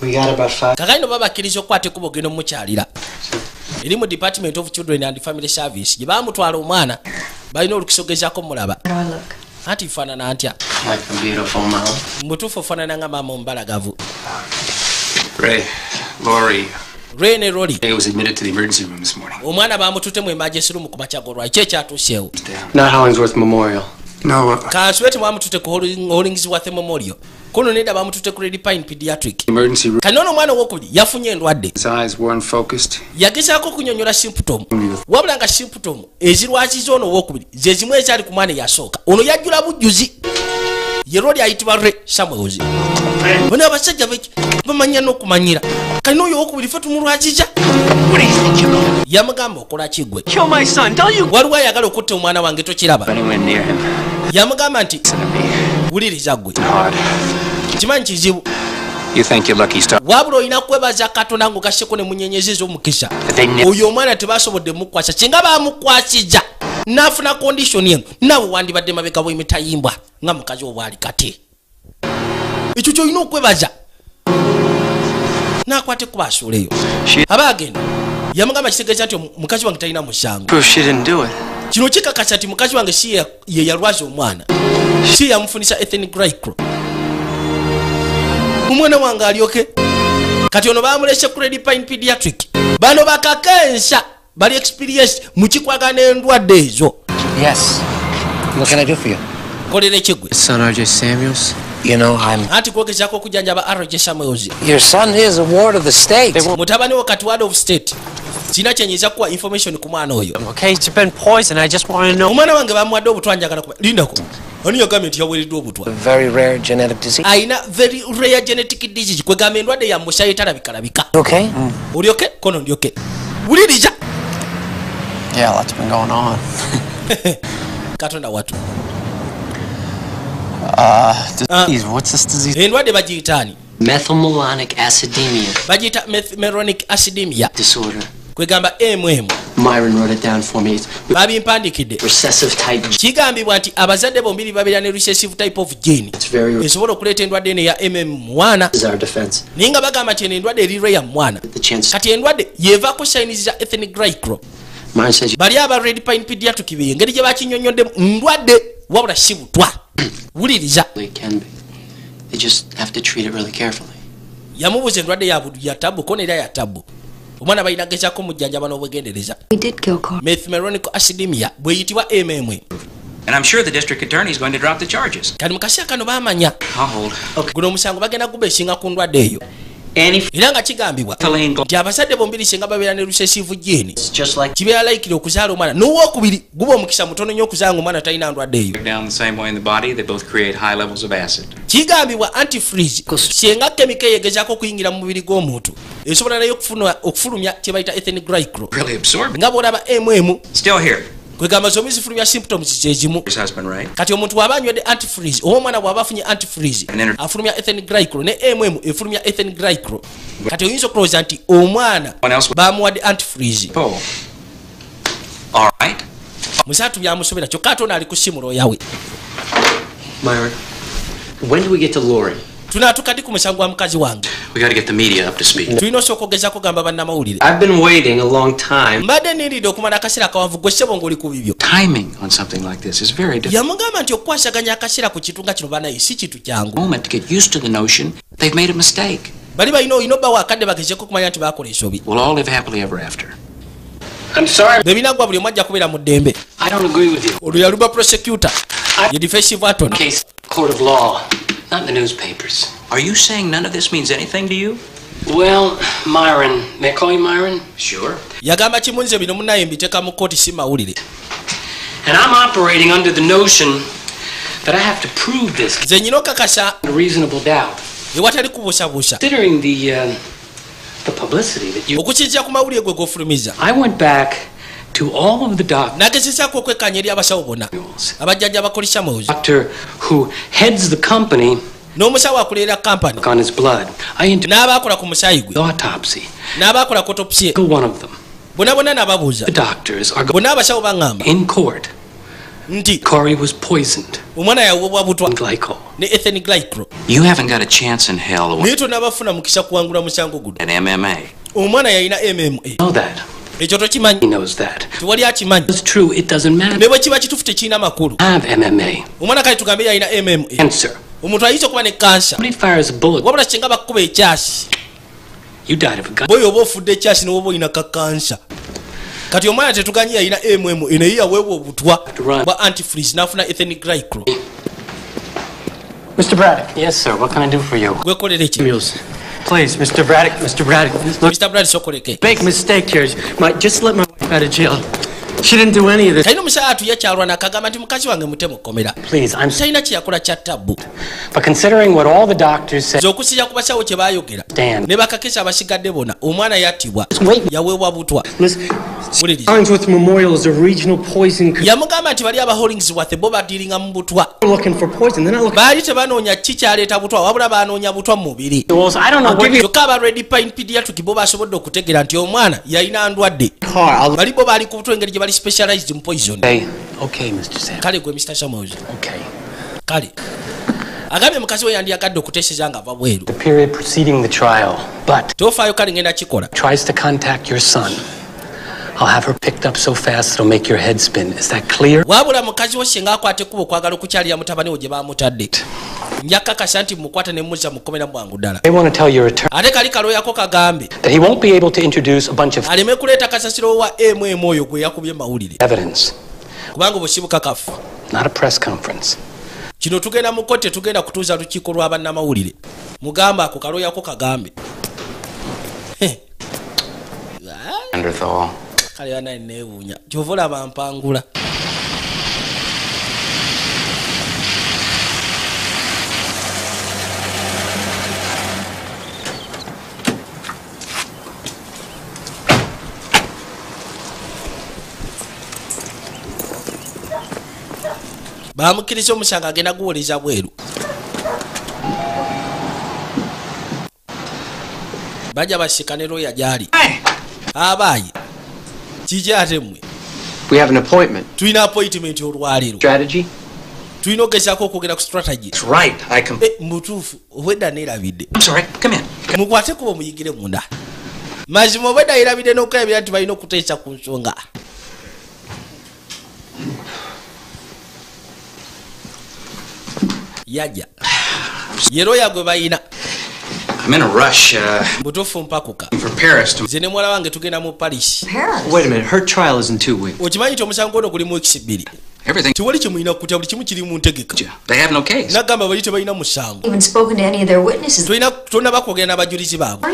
We got about five. kakali no babakkiriza okukwata ekuba ogenda omukyalira. Eri mu department of children and family service gye bamutwala omwana balina olukisa ogezaako mulaba anti faanana ntya? Like a beautiful mom. mubutuufu ofaanana nga maama omubalagavu Ray, Laurie, rwe ne roli I was admitted to the emergency room this morning. omwana bamutute mu emergency room ku makyago lwaki ki ekyatuuseewo Not Hollingsworth Memorial. No, uh, kansube temwamutute ku hollingsworth memorial. Kuno nedda bamutute ku redpine pediatric. Emergency room. kati nono omwana owokubiri yafunye endwadde. His eyes weren't focused. yagezaako okunyonyola symptom. Wabula nga symptom ezirwaziza ono owokubiri ze zimu ezaali ku mwana eyasooka ono yajjula bujjuzi ye roli ayitibwa re samuels bano abasajja beki bamanya n'okumanyira. Kali n'oyo owokubiri fe tumulwaziza yamugamba okola kigwe Kill my son. Don't you. Waliwo ayagala okutta omwana wange tokiraba. Yamugamba nti wuliriza gwe. Hard. kimanyi kizibu? You think you're lucky, star? wabula olina kwebaza katonda ngaogasseko ne munyenyezi ez'omukisa oyo omwana tebasobodde mukwasa singa bamukwasiza naafuna kondishoni eno naawe wandibadde mabega bwemitayimbwa nga mukazi wo bwali kati. Ekyo kyolina okwebaza nakwate kuba asuuleyo aba agenda. Yamugamba kitegeeza nti mukazi wange talina musango. Kino kikakasa nti mukazi wange si ye yalwaza omwana. Si yamufunisa ethnic glycro omwana wange alyoke. Kati ono bamulese ku redpine pediatric. Bano bakakensa bali experience mukikwagana endwadde ezo Yes. What can I do for you? kolera ekigwe Son R.J. Samuels. You know, I'm. anti kwogezaako okujanjaba rg samuels Your son is a ward of the state. mutabani wo kati ward of state sina kyenyinza kuwa information ku mwana oyo Okay, it's been poison. I just want to know. omwana wange bamuwadde obutwa njagala kuba lindako ani yagambye nti yaweereddwa obutwa A very rare genetic disease. ayina very rare genetic disease kwegamba endwadde ya musha etalabikalabika Okay. olyoke kono ndyoke wuliriza Yeah, lots been going on. katonda watu Uh, disease. What's this disease? endwadde bagiyitaani Methylmalonic acidemia bagiyita methylmalonic acidemia disorder. kwegamba mm Myron wrote it down for me. It's babimpandikidde recessive type. G. kigambibwa nti abazadde bombiri babeera ne recessive type of gene It's very. esobola okuleeta endwadde eno eya mm mu mwana This is our defense. naye nga bagamba nti eno endwadde eri rare mu mwana The chance. kati endwadde yevaako sayinizi za ethnic glycro bali aba red pine pediatric be engeri gye bakinyonyodde ndwadde wabula si butwa wuliriza really can be. They just have to treat it really carefully. yamubuuza endwadde ya budu ya tabu ko neera ya tabu omwana balina gezako mujjanjaba n'obwegendereza We did kill Carl. methmeronic acidemia bweyitibwa mm And I'm sure the district attorney is going to drop the charges. kati mu kaseera kano hold. guno omusango bagenda gubeesinga ku ndwadde eyo era nga kigambibwa nti abazadde bombiri singa babeera ne recessive gene It's just like kibeera layikire okuzaala omwana n'owokubiri guba omukisa mutono nnyo okuzaala nga omwana talina ndwadde eyo break down the same way in the body. They both create high levels of acid. kigambibwa antifreeze singa kemika eyegezaako okuyingira mu mubiri gw'omuntu esobola nayo okufulumya kye bayita absorbent. nga bw'olaba mm Still kwegamba zomi bya symptoms kyekimu kati omuntu bw'aba anywedde antifreeze oba omwana bw'aba afunye antifreeze afulumya ethen glycro ne mm efulumya ethen glycro kati oyinza okulowooza nti omwana bamuwadde antifreeze musatu All right. musaatu byamusobera kyokka ate ono ali kusimula oyawe Myron. When do we get to Lori? Musango gwa mukazi wange We got to get the media up to speed. tulina osooka ogezako gamba bannamawulire I've been waiting a long time. mbadde niridde okumala akaseera akawanvu gwe ssebo ng'oli ku bibyo Timing on something like this is very difficult. yamugamba nti okukwasaganya akaseera ku kitu nga kino banaye si kitu kyangu Moment to get used to the notion they've made a mistake. bali balina olina obba waakadde bagezeko okumanya nti bakola ensobi We'll all live happily ever after. I'm sorry. buli omu ajja kubeera mu ddembe I don't agree with you. olwo yaluba prosecutor ye defensive attorney Not in the newspapers. Are you saying none of this means anything to you? Well, Myron. May I call you Myron? Sure. yagamba kimu nze bino munaye mbiteeka mu kooti si mawulire And I'm operating under the notion that I have to prove this nze nyina okakasa a reasonable doubt. ewatali kubuusabuusa Considering the uh, the publicity that you, okukirizira ku mawulire gwe gofulumiza I went back to all of the doctors nagezezaako abasawo bonna abajjajja bakolisa mawuzi doctor who heads the company n'omusawo akulera kampani on his blood. I n'abaakola ku musaayi gwe the autopsy. n'abaakola of them. bonna bonna n'ababuuza The doctors are going bonna abasawo baŋŋamba in court. nti Corey was poisoned omwana yawebwa butwa glycol. ne ethan glycro You haven't got a chance in hell naye tonabafuna mukisa kuwangula musango guno MMA. omwana yalina mma Know that. Ekyo tokimanyi He knows that. tewali akimanyi It's true. It doesn't matter. ne bwe kiba kituufu tekirina makulu Have MMA. omwana kale tugambe yalina mma Cancer. omuntu ayinza okuba ne kansa Somebody fires a bullet. wabula kinga bakukuba ekyasi You died of a gun. boyo oba ofudde ekyasi newoba olina kakansa kati omwana tetuganyi yalina mm enaye yaweebwa obutwa Right. bwa antifreeze n'afuna ethnic glycro Mr. Braddock. Yes, sir. What can I do for you? gwekolera eki Samuels. Please, Mr. Braddock, Mr. Braddock. Look, mr brad sokoleke big mistake here. My, just let my wife out of jail. She didn't do any of this. kalina omusaala atuye kyalwana akagamba nti mukazi wange mute mukomera Please, I'm. talina kyeyakola kya tabbu But considering what all the doctors said, nze okusinja ku basawo kye baayogera Dan. ne bakakesa abasigadde bonna omwana yattibwa wait. yaweebwa butwa Listen, Farnsworth Memorial is a regional poison. yamugamba nti bali aba hollingsworth bo badiringa mu butwa looking for poison. They're not looking. baali tebanoonya ki kyaleeta butwa wabula banoonya butwa mu mubiri I don't know what you. kyokka aba red pine pediatric bo basobodde okutegeera nti omwana yalina ndwadde bali bo baali ku butwa engeri gye bali specialized mu poison. Kale gwe mr samuels kale. Agambye mukazi we yandiyagadde okuteeseza ng'ava bweru. The period preceding the trial, but tofaayo kale ngenda kikola wabula mukazi wo singa akwata ekkuba okwagala okukyalira mutabani we gye bamutadde. Njakakasa nti mukwata ne muzza mukomera mu bwangu ddala. They want to tell your attorney ate kali kalooyako kagambe. That he won't be able to introduce a bunch of aleme kuleeta kasasiro wa mm oyo gwe yakubye mawulire. evidence, kubanga obusibukakafu not a press conference. kino tugenda mu tugenda tetugenda kutuuza lukiiko lwa bannamawulire. Mugamba ako kalooyako kagambe. Neanderthal. Kale banaye neewuunya. Kyova olaba mpangula. Bamukkiriza omusango agenda guwoleza bweru. Bajja basikane looya gyali. Abaayi kijja ate mmwe. Tulina appointment olwaleero. Tulina ogezaako okwogera ku strategy. Eh, mutuufu obwedda neerabidde. Mukwatekuba muyigire munda. Mazima obwedda yerabidde n'okulabira nti balina okuteesa ku nsonga. Yajja yero yagwe balina I'm in a rush uh, butuufu mpakuka for Paris to. nze ne muwala wange tugenda mu paris Wait a minute, her trial is in two weeks. okimanyi nti omusango ono guli mu wikisi bbiri Everything. tiwali kyemulina kutya buli kimu kiri mu ntegeka They have no case. nagamba bali tebalina musango Even spoken to any of their witnesses. tolina tolina bakwogera n'abajulizi baabwe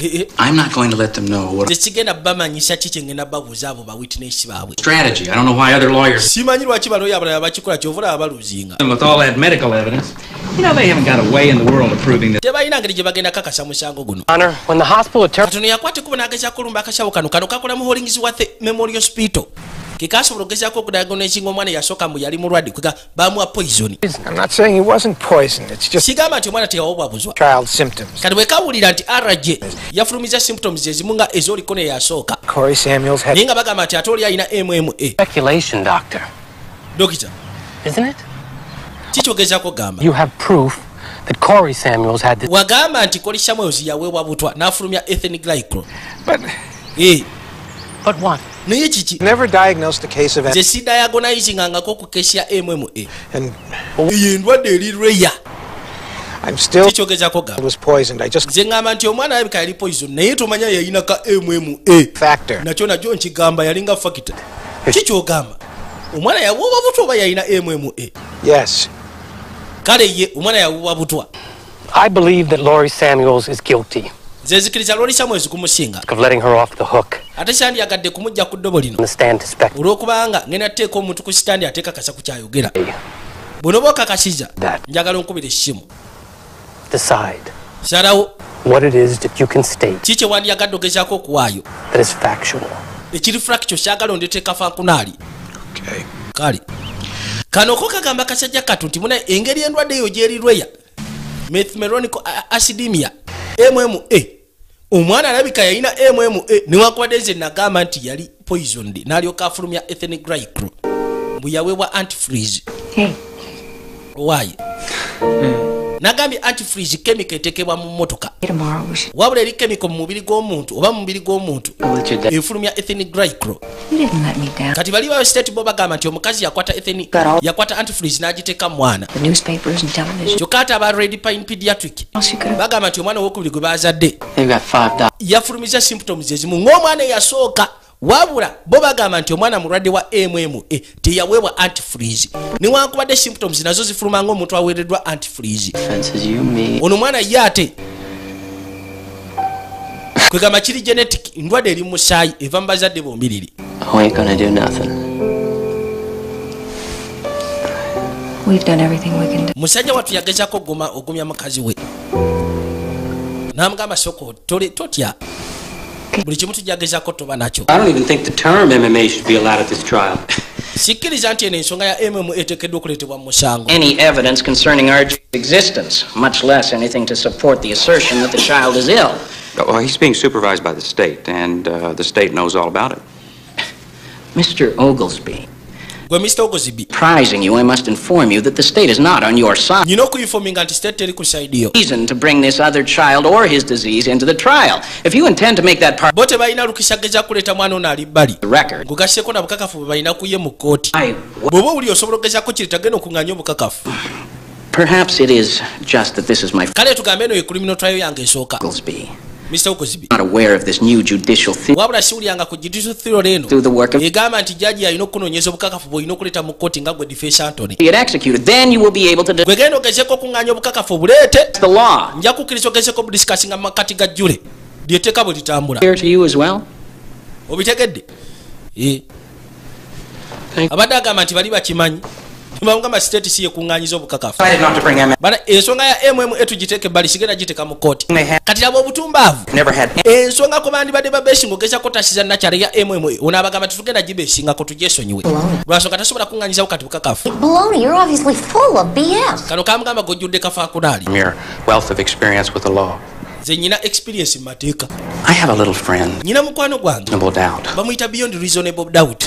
I'm not going to let them know what tekigenda bamanyisa ki kyengenda babuuza abo ba witness baabwe strategy. I don't know why other lawyers. simanyi lwaki baloyo abalala bakikola kyovula abaluzinga With all that medical evidence, you know they haven't got a way in the world of proving that. tebalina ngeri gye bagenda kakasa musango guno Honor, when the hospital attorney. katono yakwate kuba n'agezaako olumba akasawo kano kano kakola mu holdings wa the memorial hospital kekasobola okugezaako okudagona ekinga omwana eyasooka mbu yali mulwadde kwega bamuwa poison I'm not saying he wasn't poisoned. It's just sigamba nti omwana teyawobwabuzwa child symptoms. kati bwe kawulira nti rj yafulumiza symptoms ezimu nga ez'oliko neyasooka Corey Samuels had naye nga bagamba nti ate oli alina mma Speculation, doctor. dokita Isn't it? kikyogezaako gamba You have proof that Corey Samuels had this. wagamba nti koli samuels yaweebwa butwa n'afulumya ethen glycro But But what? naye kiki never diagnosed a case of nze sidiagonizingangako ku kesi ya mma and eyo endwadde eri reya I'm still kikyogezako was poisoned. I just nze ngamba nti omwana alabika yali poison. Naye tomanya yayina ka mma factor. nakyo nakyo nkigamba yalinga fakita kikyogamba omwana yawuuba butwa oba yalina mma Yes. kale ye omwana yawuuba butwa I believe that Laurie Samuels is guilty nze nzikiriza lwoli samwezi kumusinga. Of letting her off the hook. Ate sandyagadde kumujja ku ddobo lino. Olw'okubanga ngenda teeka omuntu ku sitandi ateeka kasa ku kyayogera. Bw'onoba okakasiza njagala onkubira essimu. Decide salawo what it is that you can state ki kye wandyagadde ogezaako okuwaayo? ekiri fractio kyagala ondeteeka fankunaali. Kale kano ko kagamba kasajja katu nti muna engeri endwadde eyo gyerirweya methmeronico acidemia mma omwana alabika yalina mma newankubadde nze nagamba nti yali poisoned n'alyoka afulumya ethen glycro bwe yaweebwa antifreeze. Waayi nagambye antifreeze kemiko etekebwa mu mmotoka. Wabula eri kemiko mu mubiri gw'omuntu oba mu mubiri gw'omuntu efulumya ethen glycro kati bali bayo state bo bagamba nti omukazi yakwata etheni yakwata antifreeze n'agiteeka mu mwana. Kyokka ate aba red pine pediatric bagamba nti omwana owokubiri gwe bazadde yafulumiza symptoms ezimu ng'omwana eyasooka wabula bo bagamba nti omwana mulwadde wa mma teyaweebwa antifreeze newankubadde symptoms nazo zifuluma ng'omuntu aweereddwa antifreeze me. ono mwana ye ate kwegamba kiri genetic ndwadde eri mu musaayi eva mu bazadde bombiriri ain't gonna do nothing. We've done everything we can do. musajja wattu yagezako ogumya mukazi we namugamba soko tole- totya buli kimu tujagezako toba nakyo I don't even think the term MMA should be allowed at this trial. sikkiriza nti eno ensonga ya mm eteekeddwa okuleetebwa mu musango Any evidence concerning RJ's existence, much less anything to support the assertion that the child is ill. Well, he's being supervised by the state, and uh, the state knows all about it. Mr. Oglesby, gwe mr ogozibi surprising you, I must inform you that the state is not on your side. nyina okuinfominga nti state teri ku saidi yo Reason to bring this other child or his disease into the trial. If you intend to make that part bo tebalina lukisa geza kuleeta mwana ono ali bbali of the record, gugasseko na bukakafu bwe balina kuye mu kkooti I, bw'oba owuli osobola okugezako kiri tagenda okuŋŋanya obukakafu perhaps it is just that this is my kale tugambe eno ye criminal trial yange esooka Oglesby. Mr ogozibi Not aware of this new judicial theory wabula siwulyanga ku judicial theory eno through the work of egamba nti jaji alina okunoonyeza obukakafu bw'olina okuleeta mu kkooti nga gwe defense antony it executed. Then you will be able to gwe genda ogezeko okuŋŋanya obukakafu obuleete the law. nja kukkiriza ogezeko obudisikasinga mu makati ga jjule lyeteeka bwe litambula Here to you as well. obitegedde Eh. abadde agamba nti bali bakimanyi bamugamba state si yekuŋŋanyiza obukakafu Decided not to bring him bana ensonga ya mma tugiteeke ebbali sigenda giteeka mu kkooti kati laba obutumbaavu Never had ensonga ku bandibadde babeesinga ogezako tasiza nakyala ya mma ono abagamba tetugenda gibeesingako tugyesonyiwe. Lwansonga tasobola kuŋŋanyizawo kati bukakafu Baloney, you're obviously full of BS. kano kamugamba gojjudde kafaakunaali From nze nyina experience mu mateeka nyina mukwano gwange. Bamuyita beyond reasonable doubt.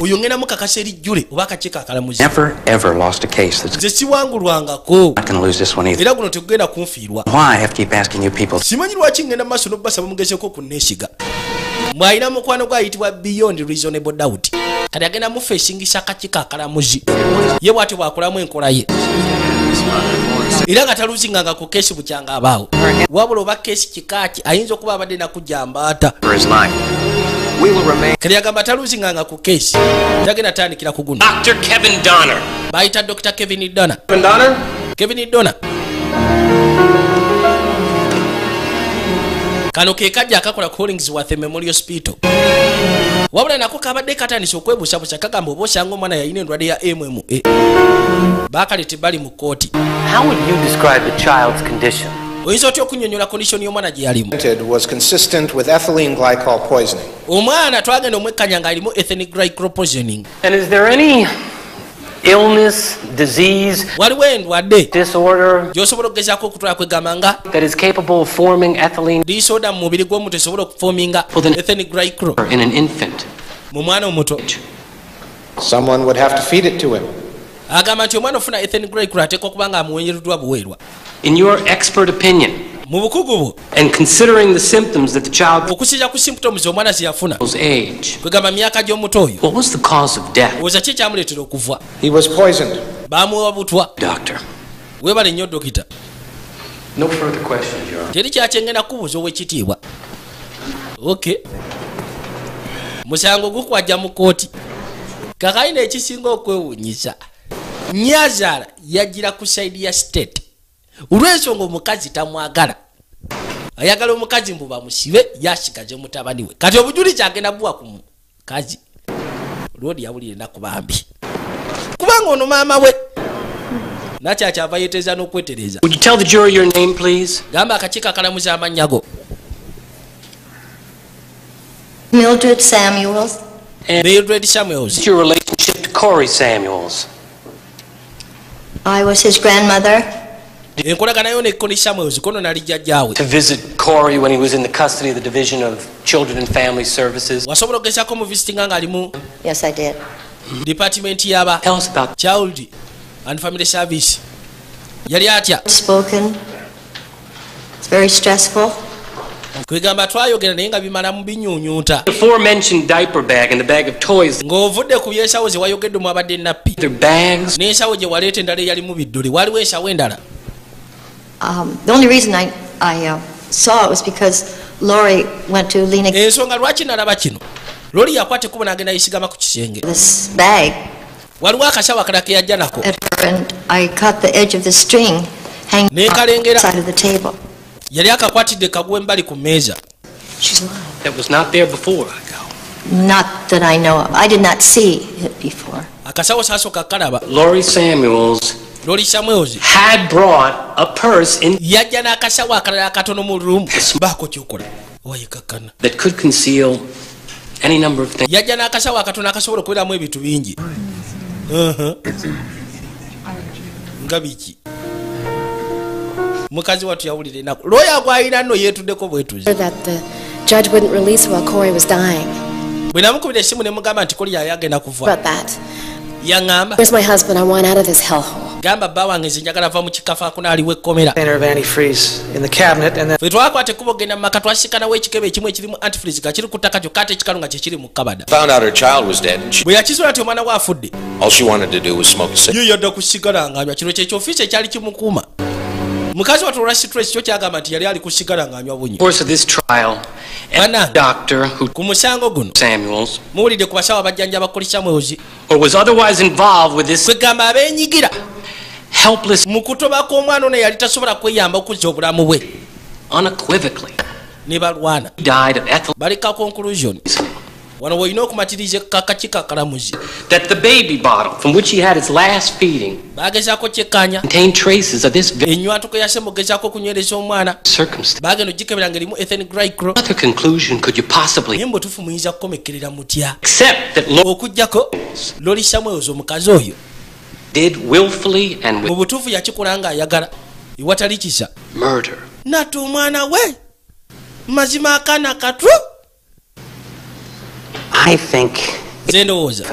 Oyo ngenda mukakasa erijjule oba akakiiko akalamuzi nze siwangulwangako. Era guno tegugenda kunfiirwa. Simanyi lwaki ngenda mu maaso n'obasaba mugezeko ku neesiga mwalina mukwano gwe ayitibwa beyond reasonable doubt. Kati agenda mufeesingisa akakiiko akalamuzi ye bwatyo bwakolamu enkola ye era nga taluzinganga ku keesi bukyanga abaawo wabula oba kesi kikaaki ayinza okuba abadde nakujambaata kati yagamba taluzinganga ku keesi tagenda tandikira ku guno Dr. Kevin Donner. bayita dr kevin dona kevin dona kano ke kajja akakola collingsworth memorial hospital. Wabula nako kabadde katandisa okwebuusabuusa kagamba oba osanga omwana yalina endwadde ya mma bakalete bali mu kooti How would you describe the child's condition? oyinza otya okunyonyola kondishoni y'omwana gye yalimu? Was consistent with ethylene glycol poisoning. omwana twagenda omwekkanya ng'alimu ethnic glycopoisoning. And is there any illness, disease, waliwo endwadde. disorder gy'osobola okugezaako okutwala kwegamba nga that is capable of forming ethylene disoda mu mubiri gw'omuntu esobola okufoominga ethnic glycol in an infant? mu mwana omuto. Someone would have to feed it to him. agamba nti omwana ofuna ethnic glycol ateekwa okuba nga amuwenyereddwa buweerwa. In your expert opinion, mu bukugu bwo. And considering the symptoms that the child okusinza ku symptoms omwana ze yafuna. was age, kwegamba myaka gy'omuto oyo what was the cause of death? oza ki ekyamuleetera okuva? He was poisoned. bamuwa butwa. Doctor. weebale nnyo dokita. No further questions, Your Honor. teri kyakyengenda kubuuza ow'ekitiibwa ok. Musango gukwajja mu kooti kakayina ekisinga okwewuunyisa nyazaala yagira ku saidi ya state olw'ensonga omukazi tamwagala ayagala omukazi mbu bamusibe yasigaze mutabani we kati obujuli kyagenda buwa ku mukazi lwodi yawulire nakubambi kubanga ono maama we nakyakyava yeteeza n'okwetereza Would you tell the jury your name, please? gamba akakiiko akalamuza amannya go Mildred Samuels. mildred samuels your relationship to Corey Samuels? I was his grandmother. Enkolagana yo ne Connie samuels kono nali jjajjaawe To visit Corey when he was in the custody of the Division of Children and Family Services? wasobola okugezaako mu visitinga ng'ali mu Yes, I did. department yaba Tell us about child and family service yali atya Spoken. It's very stressful. kwegamba twayogera naye nga bimala mu binyuunyuuta the aforementioned diaper bag and the bag of toys. ng'ovudde ku byensawo ze wayogeddemu abadde nappi Their bags. n'ensawo gye waleeta endala eyalimu biddole waliwo ensawo endala Um, the only reason I, I uh, saw it was because Lori went to Lena. ensonga lwaki nalaba kino lori yakwata ekkubo n'agenda yisigama ku kisenge this bag waliwo akasawo akalala ke yajja nako and I cut the edge of the string hanging on the Nekalengera. side of the table. yali akakwatidde kaguwa embali ku mmeeza She's lying. That was not there before. Not that I know of. I did not see it before. Lori Samuels loli samuels had brought a purse in yajja n'akasawo akalala akatono mu ruumu baako kyokola wayekakkana that could conceal any number of things. yajja n'akasawo akatono akasobola okubeeramu ebintu bingi. Uh-huh. nga biki? Mukazi wattu yawulira enaku looya gwalina nno yeetuddeko bwetuzi That the judge wouldn't release while Corey was dying. bwe namukubira essimu ne mugamba nti koli yali agenda kufa About that. Yaŋŋamba Where's my husband? I want out of this hellhole. gamba bba wange nze njagala va mu kikafa akunaaliwo ekkomera Container of antifreeze in the cabinet, and then ffe twakwata ekkubo genda mu maka twasikanawo ekikebe ekimu ekirimu antifreeze nga kiri ku ttaka kyokka ate ekikalu nga kyekiri mu kabada Found out her child was dead. and She, bwe yakisula nti omwana we afudde all she wanted to do was smoke a cigarette. ye yadda kusigala ng'anywa kino kyekyofiisi ekyali kimukuuma mukazi wattu olwa sitres kyo kyagamba nti yali ali kusigala ng'anywa bunyi course of this trial, Bannange, doctor who ku musango guno muwulidde ku basawo abajjanja bakoli samuels kwegamba abeenyigira mu kutoba kw'omwana ono yali tasobola kweyamba okuzza obulamu bwe. ne balwana. Baleka conclusion wano weolina okumatiriza kakaki kakalamuzi that the baby bottle from which he had his last feeding bagezaako kyekkanya contained traces of this very enywatuko yase mugezaako okunywereza omwana. circumstance. bagenda ogikebera ng'erimu conclusion could you possibly muyinza kukomekerera mutya. Accept that Lord okugjako loli samuels omukazi oyo. did willfully and mu with butuufu yakikola ng'ayagala ewatali kisa omwana we. Mazima akaana katwo I think ndowooza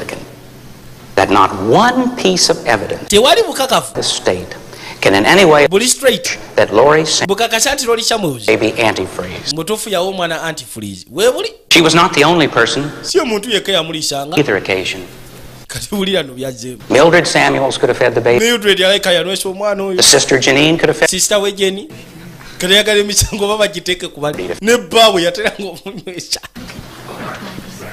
that not one piece of evidence tewali bukakafu. in the state can in any way buli straight. that Lori bukakasa nti samuels baby antifreeze. mutuufu yawa omwana antifreeze. Weebuli She was not the only person si omuntu yekka yamuliisanga either occasion. kati bulira no byazzeemu Mildred Samuels could have fed the baby. mildred alayika yanywesa omwana oyo. The sister Janine could have fed. sisita we jeni kati yagala emisango oba bagiteeke ku bali ne baabwe yateranga omunywesa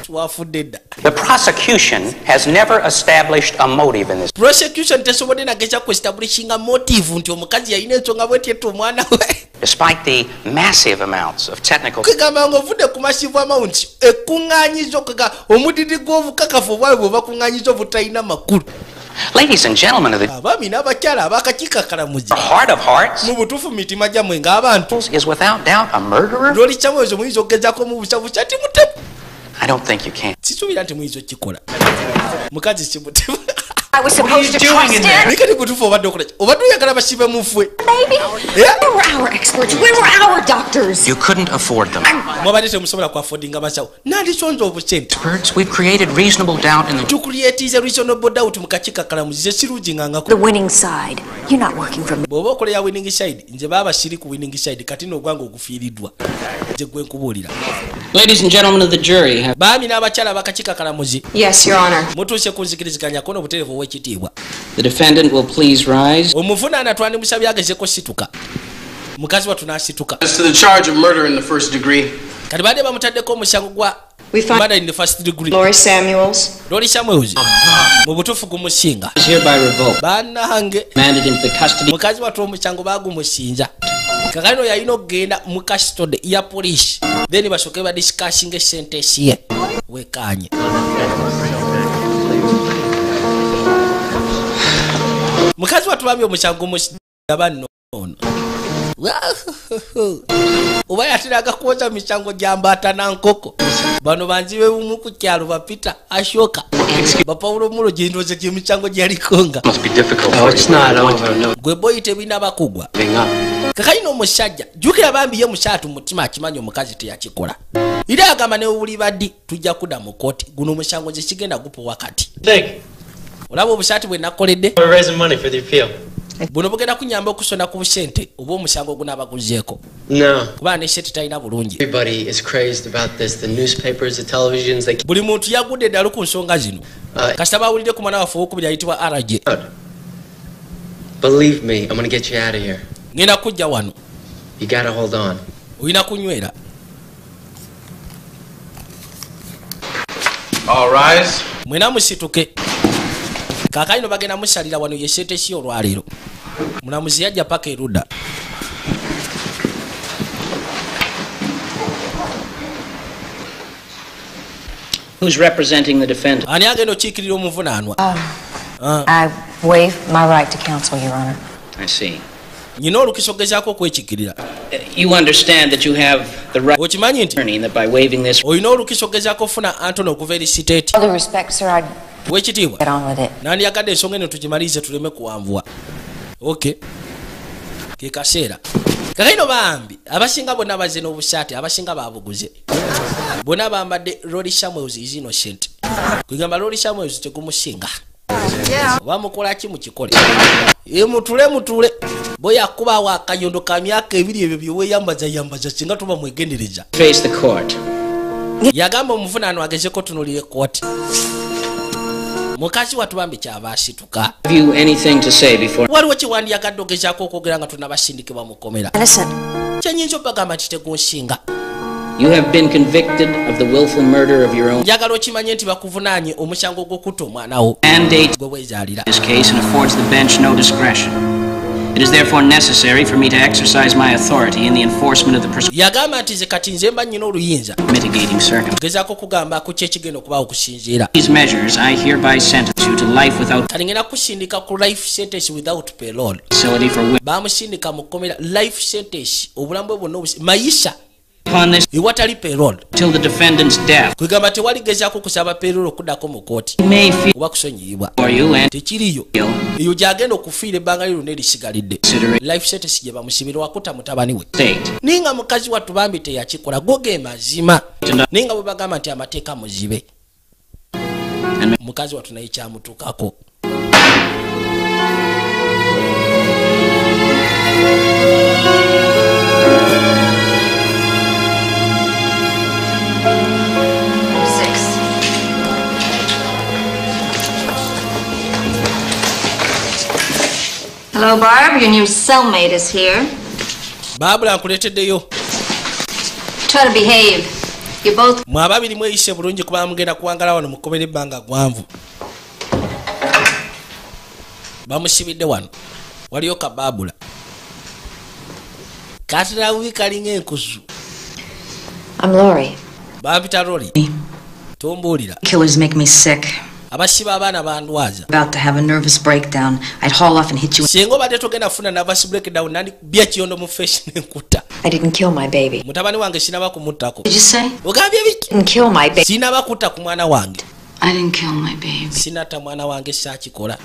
twafudde dda. The prosecution has never established a motive in this. prosecution tesobodde nageza kuestablishinga motive nti omukazi yalina ensonga bwetiyetta omwana we. Despite the massive amounts of technical kwegamba nga ovudde ku masive amount ekuŋŋanyizo kwega omudidi gw'obukakafu obwawe bwe bakuŋŋanyiza obutalina makulu. Ladies and gentlemen of the abaami n'abakyala abakakiiko akalamuzi heart of hearts mu butuufu mu mitima gyammwe ng'abantu. is without doubt a murderer. loli kyamwezo muyinza okugezaako mu busabusa ti mutemu I don't think you can. sisuubira nti muyinza okukikola mukazi kimutemu biki bituufu obadde okola obadde oyagala bashibe mufwe mwabadde temusobola kuafodinga basawo Experts, we've created reasonable doubt mukakikakalamuzize sirugingangakoboba okola ya winning side. Nze baba siri ku winning side. Kati nogwanga ogufiiriddwa nze gwenkubuulira baami n'abakyala bakakikakalamuzi mutuuse kunzikiriziganyako n'obuterevu n'obutereevu obw'ekitiibwa the defendant will please rise. omuvunaana twandimusabye agezeko situka. Mukazi wattu n'asituka. Kati baadde bamutaddeko omusango gwa We find murder in the first degree. Lori Samuels. Loli samuels mu butuufu gumusinga bannange mukazi wattu omusango bagumusinza kakali no yalina okugenda mu custody ya poliisi. Then basooke badisikasinga esentesi ye. Wekanye mukazi wattu bambi omusango musaba nnono oba yateraga kwoza misango gyambaata nankoko bano banzibe bumu ku kyalo bapita ashoka. Bapawulo mulo gyendoze gyemisango gyalikonga Must be difficult Oh, gwe boyi tebinaba kugwa giving up. kakayina omusajja jjukira bambi ye musaatu mutima akimanyi omukazi teyakikola. Era agamba ne buli baddi tujja kudda mu kooti guno omusango nze kigenda gupa wakati. Olaba obusaati bwe nakoledde We're raising money for the appeal. buno bugenda kunyamba okusonda ku busente oba omusango gunaaba guzeeko No. kubanga nesente talina bulungi Everybody is crazed about this. The newspapers, the televisions, they buli muntu yagudde eddala ku nsonga zino Uh, kasita bawulidde ku mwana waffe owokubiri ayitibwa rj believe me, I'm gonna get you out of here. ngenda kujja wano You gotta hold on. olina kunywera all rise. mwena musituke kaakayino bagenda musalira wano yesente si olwaleero mulamuzi yajja paka eruda Who's representing the defendant? ani agenda okiikirira omuvunaanwa I waive my right to counsel, Your Honor. I see. Nyina olukisa ogezaako okwekikirira You understand that you have the right okimanyi nti attorney and that by waiving this olina olukisa ogezaako ofuna antony okuva eri siteeti All due respect, sir, I'd wekitiibwa get on with it. nandiyagadde ensonga eno tugimalirize tuleme kuwanvuwa ok. Ke kaseera kakaino bambi abasinga bonna bazze n'obusaati abasinga babuguze. Bonna bambadde lori samuels is innocent. Kwegamba lori samuels tegumusinga oba mukolaki mukikole e mutule mutule. Boyakubawo akayondo ka myaka ebiri ebyo byeweyambaza yambaza singa tuba mwegendereza. Face the court. yagamba omuvunaano agezeko tunulire kooti mukazi watubambi kyaba asituka Have you anything to say before? waliwo kiwandiyagadde ogezaako okwogera nga tunabasindikibwa mukomera kyenyinza obagamba nti tegunsinga njagala okimanye nti bakuvunaanye omusango gw'okutta omwana wo gwe discretion. It is therefore necessary for me to exercise my authority in the enforcement of the yagamba nti nze kati nze mba nnyina oluyinza gezaako okugamba ku kyekigenda okubaawo okusinziira kati ngenda kusindika ku life sentence without parole. bamusindika mu kkomera life sentence obulamu bwe bwonna mayisa upon this. Ewatali parole till the defendant's death. kwegamba tewali gezaako kusaba parole okuddako mu kooti. Oba kusonyiyibwa you tekiriyo. eyo gyagenda okufiira ebbanga lyonna erisigalidde consider it. Life sentence gye bamusibira wakuta mutabani we. Naye nga mukazi wattu bambi teyakikola go ge mazima naye nga bwe bagamba nti amateeka muzibe. Mukazi wattu naye kyamutuukako Hello, Barb. Your new cellmate is here. Barbara akuleeteddeyo. Try to behave. You both. Mwe ababiri mweyise bulungi kuba mugenda kuwangala wano mukobere ebbanga gwanvu. Bamusibidde wano. Waliyo ka Barbara. Katira bubi kalinga enkusu. I'm Laurie. Bampita loli tombuulira. Abasiba abaana bandwaza. Singa obadde togenda kufuna navasi breakdown nandi bya kiyondo mu feshi nenkuta mutabani wange sinaba kumuttako. Ogambye biki? Sinaba kutta ku mwana wange. Sinatta mwana wange saakikola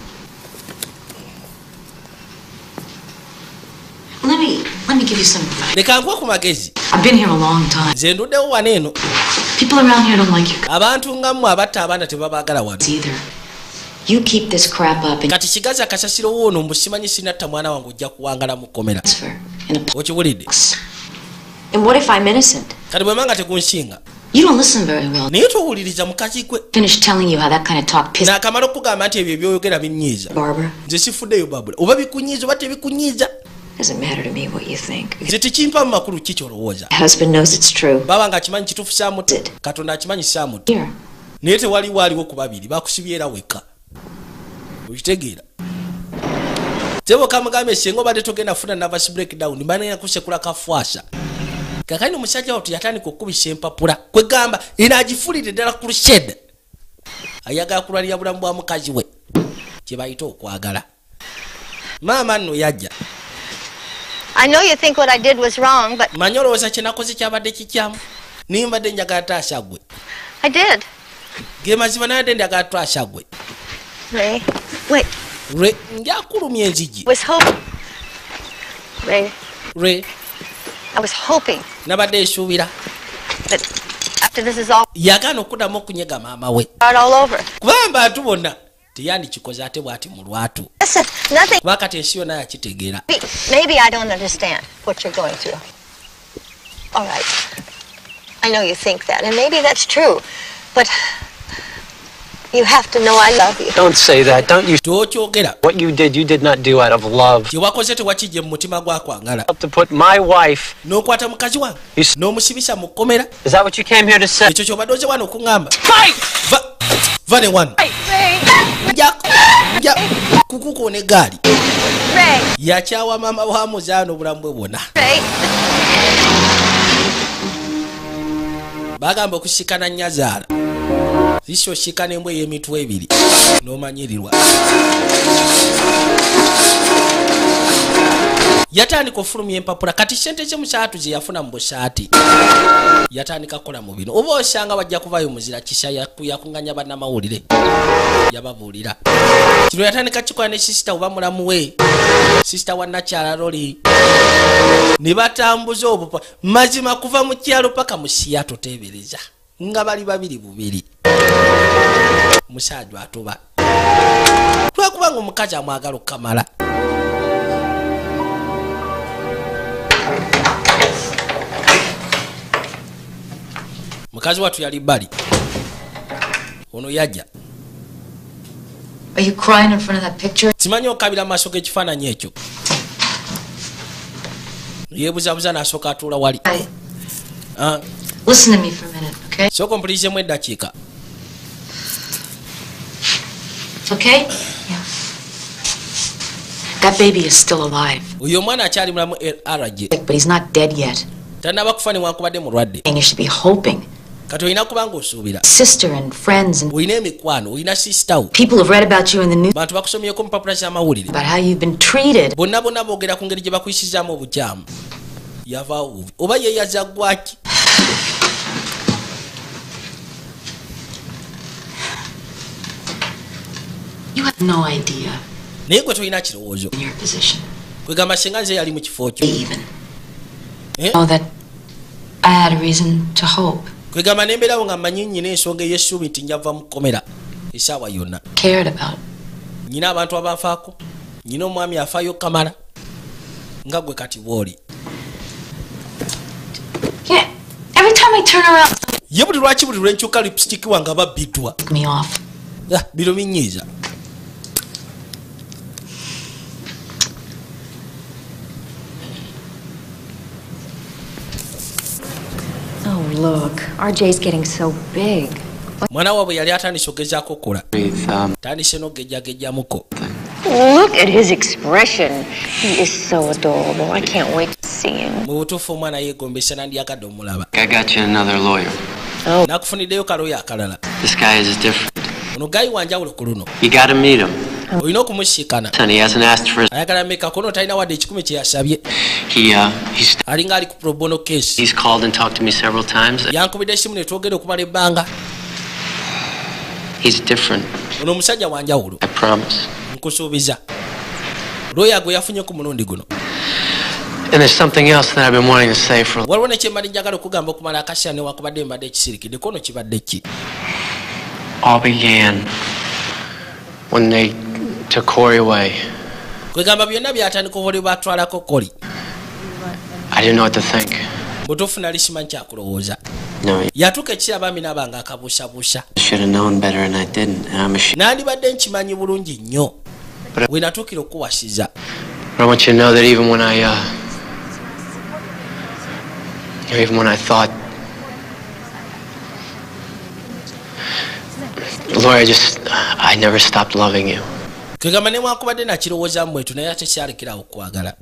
Let me let me give you some advice. leka nkuwa ku magezi I've been here a long time. nze nduddewo wano eno People around here don't like you abantu nga mmwe abatta abaana tebabaagala wano either. You keep this crap up and kati kigazi kasasiro wono mbu simanyi sinatta mwana wange ojja kuwangala mu kkomera okiwulidde and what if I'm innocent? kati bwe manga tegunshinga You don't listen very well. naye towuliriza mukazi gwe Finish telling you how that kind of talk pisses naakamala okukugamba nti ebyo ebyoyogera binyiiza. Barbara. nze sifuddeyo babula oba bikunyiiza oba tebikunyiiza Doesn't matter to me what you think. nze tekimpa mu makulu ki kyolowooza. My husband knows it's true. baba nga akimanyi kituufu kyamuto katonda akimanyi kyamuto Here. naye tewaliwo aliwo ku babiri bakusibye era wekka okitegeera tebo kamugambye senga obadde togenda funa navasi breakdown banenya kusekula kafwasa kakani omusajja watu yatandika okukubisa empapula? Kwegamba eno agifulire ddala ku lushed. Ayagala kulwanira bulamu bwa mukazi we. Kyebayita okwagala. Maama nno yajja I know you think what I did was wrong, but manyi olowooza kyenakoze kyabadde kikyamu nimbadde njagala taasa gwe I did. ge mazima nayadde njagala twasa gwe Ray, wait. lwe njakulumya enzigi Was hoping. Ray, lwe I was hoping nabadde esuubira that after this is all yagaana okuddamu okunyega maama we all over. kubanga atu bonna teyandikikoze ate bw'ati mu lwatu kuba kati ensi yonna yakitegeera I don't understand what you're going through. All right. I know you think that, and maybe that's true, but you have to know I love you. Don't say that. Don't you? tokyogera What you did, you did not do out of love. kyewakoze tewakijje mu mutima gwakwagala To put my wife. n'okwata mukazi wange n'omusibisa mu kkomera Is that what you came here to say? ekyo kyobadde oze wano okuŋŋamba Va- va ne wano nja nja kukukoona eggaali yakyawa maama wa muzaano obulamu bwe bwonna. Ray, bagamba okusikana nnyazaala zisi osikana embwa ey'emitwe ebiri n'omanyirirwa yatandika ofulumya empapula. Kati sente ze musaatu ze yafuna mu busaati yatandika kukola mu bino. Oba osanga wajja kuvayo muzira kisa yaku- yakunganya bannamawulire yababuulira. Kino yatandika kikola ne sisita oba mulamu we sisita wa nakyala loli. Ne batambuza obupa mazima kuva mu kyalo paka mu siya toteebereza nga bali babiri bubiri. Musajja atuba. Lwakubanga omukazi amwagala okukamala mukazi watu yali bali ono yajja. Simanyi okabira mu maaso g'ekifaananyi ekyo? Yeebuzabuza n'asooka atuula wali. Ah, sooka ompulirizeemu eddakiika. Oyo omwana akyali mulamu rg tannaba kufa newankubadde mulwadde Kati olina kuba ng'osuubira. Olina emikwano olina sisitawo bantu bakusomyeko mu papula treated. bonna bonna boogera ku ngeri gye bakuyisizaamu obukyamu. Yavaawo bubi oba yeeyaza gwaki naye gwe tolina kirowoozo. kwegamba singa nze yali mu kifo kyo Kwegamba nembeerawo nga mmanyi nyina ensonga ey'essuubi nti njava mu kkomera. Esaawa yonna. Nyina abantu abanfaako nyina omwami afaayo kamala nga gwe kati bw'oli ye buli lwaki buli lwenkyuka lipsitiki wange me off. Ah, bino binyiiza look. RJ's getting so big. mwana waabwe yali atandise okugezaako okukola Breathe, um, tandise n'okugejjagejjamuko Look at his expression. He is so adorable. I can't wait to see him. mu butuufu omwana yeegombesa nandyagadde omulaba I got you another lawyer. nakufuniddeyo kaloyo akalala This guy is different. ono gayi wanjawulo ku luno You gotta meet him. Olina okumusiikana. Ayagala mekako no talina wadde ekikumi kye yasabye. He, uh, alinga ali ku probono case. yankubidde essimu ne twogera okumala ebbanga. Ono omusajja wanjawulo nkusuubiza. Looya gwe yafunye ku mulundi guno. Waliwo nekyembadde njagala okugamba okumala akaseera newakubadde mbadde ekisirikiddeko ono kibadde ki All began when they took Corey away. kwegamba byonna byatandika obuli batwalako koli I didn't know what to think. butuufu nali simanyi kyakulowooza No, yatuuka ekiseera bambi naba akabuusabuusa I should have known better, and I didn't. And I'm ashamed. nandibadde nkimanyi bulungi nnyo we natuukira okukuwasiza But I want you to know that even when I, uh, you know, even when I thought, Lord, I just, I never stopped loving you kwegamba nemwakubadde nakirowoozaamu bwetu naye ate kyalekerawo okwagala.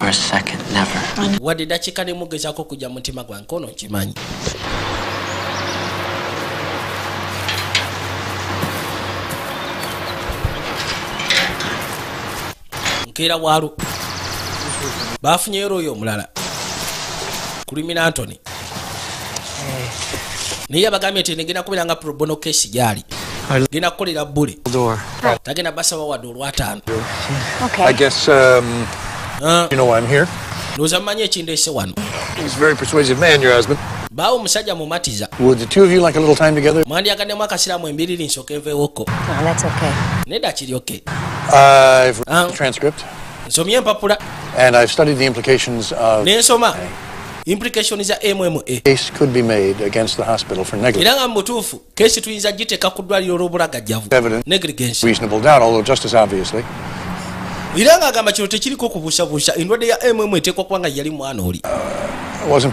Wadde eddakiika nemugezaako okujja mu mutima gwange ono nkimanyi. Nkeera waalo. Baafunyeyo looyo omulala. Kulimina antony naye yabagambye nti negenda kubeera nga probono kesi gyali genda kukolera bbule tagenda basaba wadde olwataano ndowooza mmanyi ekindeese wano baawo omusajja mumatiza. Mwandyagademu akasiraamu embiriri nsooka enveewoko nedda kiryoke nsomye empapula nensoma. Implication za mma era nga mu butuufu kesi tuyinza giteeka ku ddwaliro olw'obulagajjavu negligence. Era ng'agamba kino tekiriko kubuusabuusa endwadde ya mma eteekwa kuba nga yali mwana oli.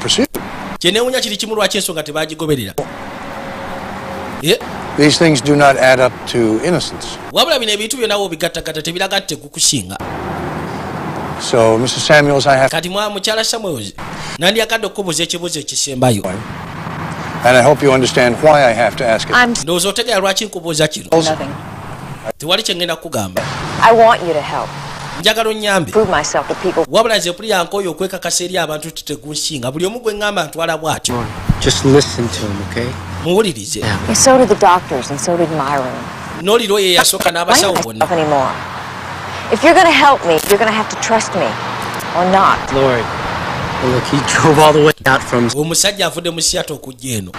Pursued. kyenewunya kiri kimu lwaki ensonga tebagigoberera. These things do not add up to innocence. wabula bino ebintu byonna wobigattagatta tebiraga nti tekukusinga So, Mrs. Samuels, I have, kati mwa mukyala samuels nandyagadde okubuuza ekibuuzo ekisembayo and I hope you understand why I have to ask it. ndowooza otegera lwaki nkubuuza kino Nothing. tewali kyengenda kukugamba I want you to help. njagala onyambe Prove myself to people. wabula nze puli yankoyo okwekakasa eri abantu titegunsinga buli omu gwe ŋŋamba ntwala bw'atyo Just listen to him, okay? muwulirize And so did the doctors, and so did Myron. n'oliro ye yasooka n'abasawo bonna. If you're going to help me, you're going to have to trust me, or not. Lord, well, look, he drove all the way out from. omusajja avudde mu eno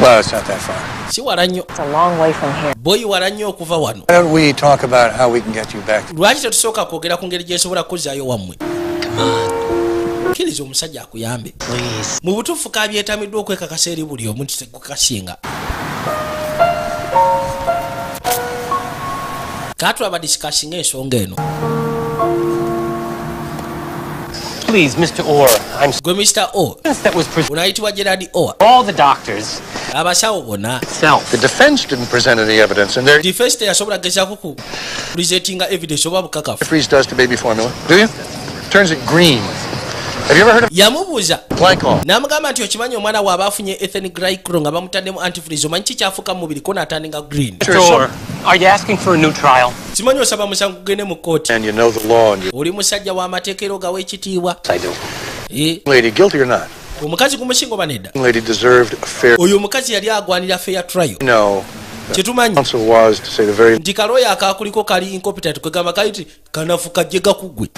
Well, it's not that far. si wala nnyo It's a long way from here. boyi wala nnyo okuva wano Why don't we talk about how we can get you back? lwaki tetusooka kwogera ku ngeri gyesobola kuzzaayo wammwe kkiriza omusajja akuyambe mu butuufu kabyetamiddwa okwekakasa eri buli omu nti tekukasinga katulaba disikasinga ensonga eno Please, Mr. Orr, I'm gwe mr o that was presented. onayitibwa gerard o All the doctors. abasawo bonna The defense didn't present any evidence, and their defense teyasobola gezaako ku presentinga evidence oba bukakafu freeze does to baby formula. Do you? Turns it green. Have you ever heard of yamubuuza glycol? n'amugamba nti okimanyi omwana waaba afunye ethenic glycol nga bamutaddemu antifreeze omanyi kikyafuuka mu mubiri ko n'atandinga green Mr. Orr, are you asking for a new trial? simanyi osaba musango gugende mu kooti And you know the law, and you oli musajja w'amateeka era ogawa ekitiibwa I do. Eh, Lady, guilty or not? omukazi gumusinga oba nedda Lady deserved a fair. oyo omukazi yali agwanira fair trial No. kyetumanyi Counsel was to say the very. nti kalooya akakuliko kali incompetent kwegamba kali ti kanafu kajje gakugwe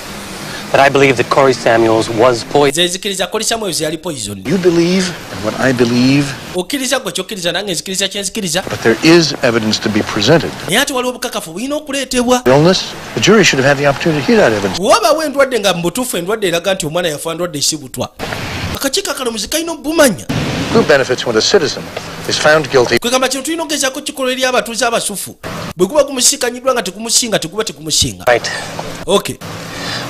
But I believe that Corey Samuels was poisoned. nze nzikiriza koli samuels yali poison You believe, and what I believe, okkiriza gwe kyokkiriza nange nzikiriza kyenzikiriza but there is evidence to be presented. naye ate waliwo obukakafu bulina okuleetebwa. Illness, the jury should have had the opportunity to hear that evidence. wabawo endwadde nga mu butuufu endwadde eraga nti omwana yafa ndwadde esibutwa. Akakiiko akalamuzi kalina obumanya. Who benefits when a citizen is found guilty? Kwegamba kino tulina okugezaako kikola eri abatuuze abasufu. Bwe guba gumusiikanyiddwa nga tegumusinga teguba tegumusinga Right. okay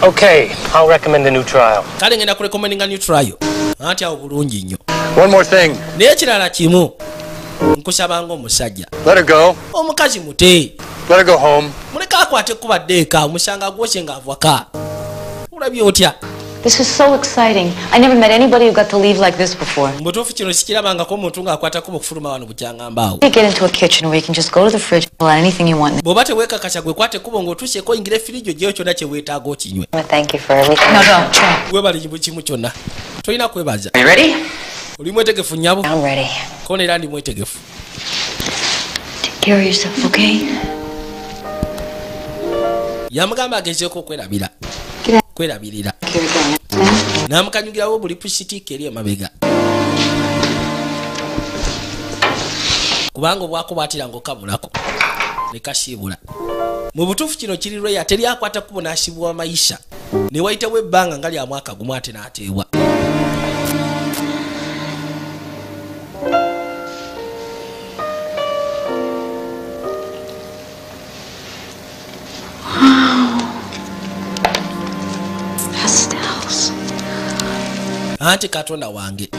Okay, I'll recommend a new trial. kale ngenda kurekomendinga new trial anti awo bulungi nnyo One more thing. naye ekirala kimu nkusaba ng'omusajja Let her go. omukazi mute Let her go home. muleka akwate kubadde eka omusanga gwokye ng'avwaka olabye otya This is so exciting. I never met anybody who got to leave like this before. mubutuufu kino sikirabangako omuntu ng'akwatako okufuluma wano bukyangambaawo You get into a kitchen where you can just go to the fridge and pull out anything you want. bw'oba teweekakasa gwe kwate kubo ng'otuusyeko oyingira efirijo ogyeyo kyonna kye weetaaga okinywe Thank you for everything. No, don't. Try. webale mu kimu kyonna tolina kwebaza Are you ready? oli mwetegefu nnyabo I'm ready. ko neera ndi mwetegefu Take care of yourself, okay? yamugamba agezeeko okwerabira kwerabirira. Care again. n'amukanyugirawo buli pusitiika eri emabega. Kubanga obwako bwatira ngaokabulako nekasiibula mu butuufu kino kiri lweya teryakwata kubo n'asibwa mayisa ne wayitawo ebbanga nga lya mwaka gumu ate n'ateebwa anti katonda wange.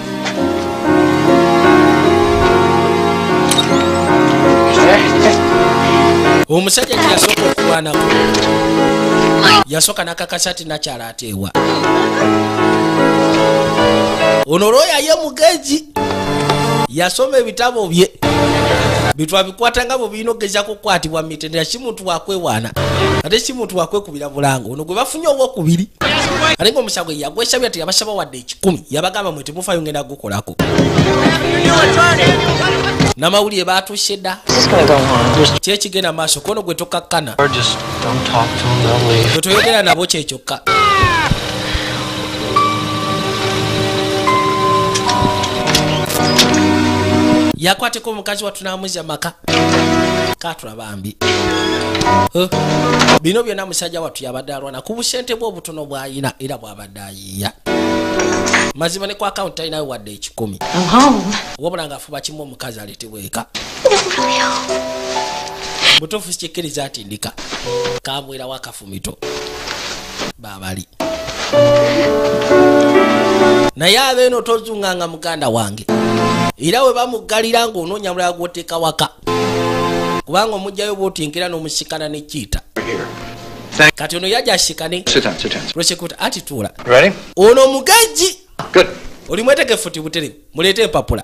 Omusajja gye yasooka okulwanako yasooka nakakasa ti nakyala ateebwa ono olwoyo ye mugezi yasoma ebitabo bye bitwabikwatanga bwe birina okugeza kukwatibwa mitendera si muntu wakwewaana ate si muntu wakwekubira bulango ono gwe bafunye obwokubiri. Ate nga omusago yagwesabya teyabasaba wadde ekikumi yabagamba mwe temufayo ngenda gukolako namawulire batuuse dda. Kyekigenda mu maaso kono gwe tokakkana. Gwe toyogera nabo kyekyokka yakwateko omukazi watu namuza maka. Katulabambi Huh? bino byonna musajja watu yabadde alwana ku busente bwe obutono bwayina era bwabadde ayiiya. Mazima ne ku akawunti talinayo wadde ekikumi. Wabula ngaafuba kimu omukazi aleetebweka butuufu kikkiriza atindika kambwerawo akafumito baabali. Naye abeeno tozunganga muganda wange era we bamuggalira ng'onoonya mulala gwoteeka waka. Kubanga omugjayo bwotingera n'omusikana ne kiita. Kati ono yajja asikane. Prosekuta ati tuula Ready? ono omugaji oli mwetegefu ti buterebu muleete empapula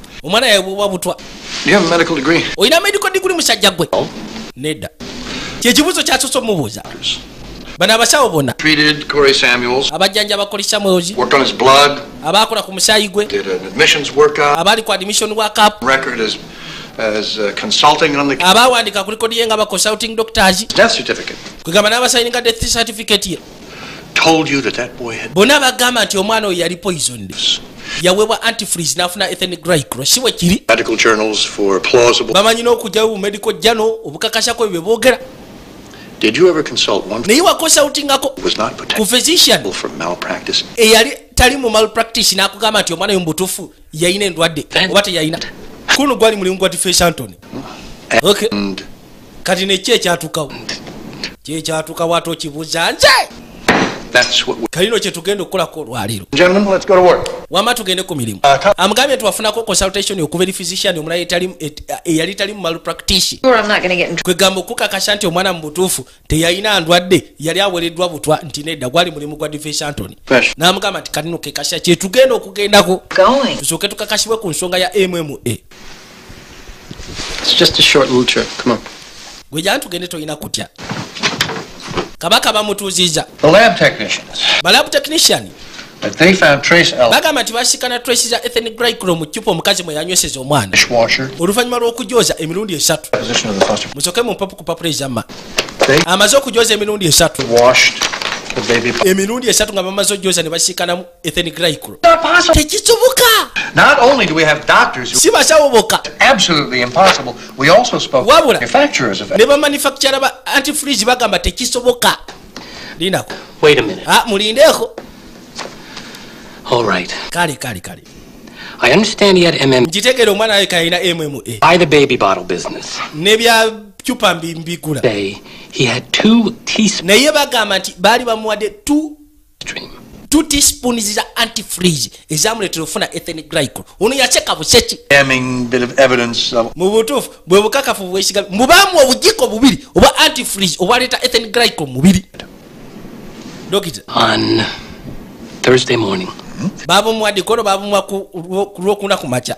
that he was poisoned. omwana yabubwa butwa Do you have a medical degree? olina medical degree musajja gwe. Nedda. Kyekibuuzo kyasoose omubuuza bano abasawo bonna. Treated Corey Samuels, abajjanja bakolesa mweozi worked on his blood, abakola ku musaayi gwe. Did an admissions workup, abaali ku admission workup record as, as uh, consulting on the abaawandika ku likodi ye nga ba consulting doctors. Death certificate. kwegamba n'abasayininga death certificate ye Told you that that boy had bonna bagamba nti omwana oyo yali poisoned. yaweebwa antifreeze n'afuna ethenic glycol si we kiri. Medical journals for plausible. bamanyi n'okugyayo bu medical journal obukakasako ebyo boogera. Did you ever consult one naye wakonsultingako who was not ku physician. eyali tali mu malpractice n'akugamba nti omwana oyo mubutuufu yayina endwadde oba teyayina. Kuno gwali mulimu gwa tifes antony okay. And kati neki ekyatukawo kyekyatukawo ate okibuuza nze. Kalino kyetugenda okukolako olwaleero. Gentlemen, let's go to work. wama tugende ku mirimu. Uh, amugambye nti wafunako consultation okuva eri physician omulala et- eyali tali mu malpractice. Sure, I'm not gonna get in trouble. kwegamba okukakasa nti omwana mu butuufu teyalina ndwadde yali awereddwa butwa nti nedda gwali mulimu gwa defense antony n'amugamba nti kanino kekasya kyetugenda okugendako Going. tusooke tukakasibwe ku nsonga ya mma gwe jani tugende tolina kutya kabaka bamutuuziza The lab technicians, balabu technician. That they found trace elements bagamba nti basikana trace za ethnic glycol mu cupa omukazi mwe yanyweseza omwana. Dishwasher, oluvannyuma lw'okugyoza emirundi esatu. Position of the foster musoke mu mpapu ku papula ezamma. They amaze okugyoza emirundi esatu. Washed the baby. emirundi esatu nga bamaze ojoza ne basiikanamu etheniglycol tekisoboka Not only do we have doctors who absolutely impossible, we also spoke to manufacturers of ne bamanufactura ba antifreeze bagamba tekisoboka. Lindako. Wait a minute. Ah, mulindeeko All right. kale kale kale. I understand he had MM nkitegeera omwana wawe kayina mma by the baby bottle business. n'ebya cupa mbi- mbigula. Say he had two teaspoons. naye bagamba nti baali bamuwadde two two teaspoons za antifreeze ezamuleetera okufuna etheniglycol ono yaceka buseki damning bit of evidence of mu butuufu bwe bukakafu bwesiga mubaamu obujiko bubiri obwa antifreeze obwaleeta etheniglycol mubiri dokita On Thursday morning, babumuwadde kono babumuwa ku lwo- ku lwokuna ku makya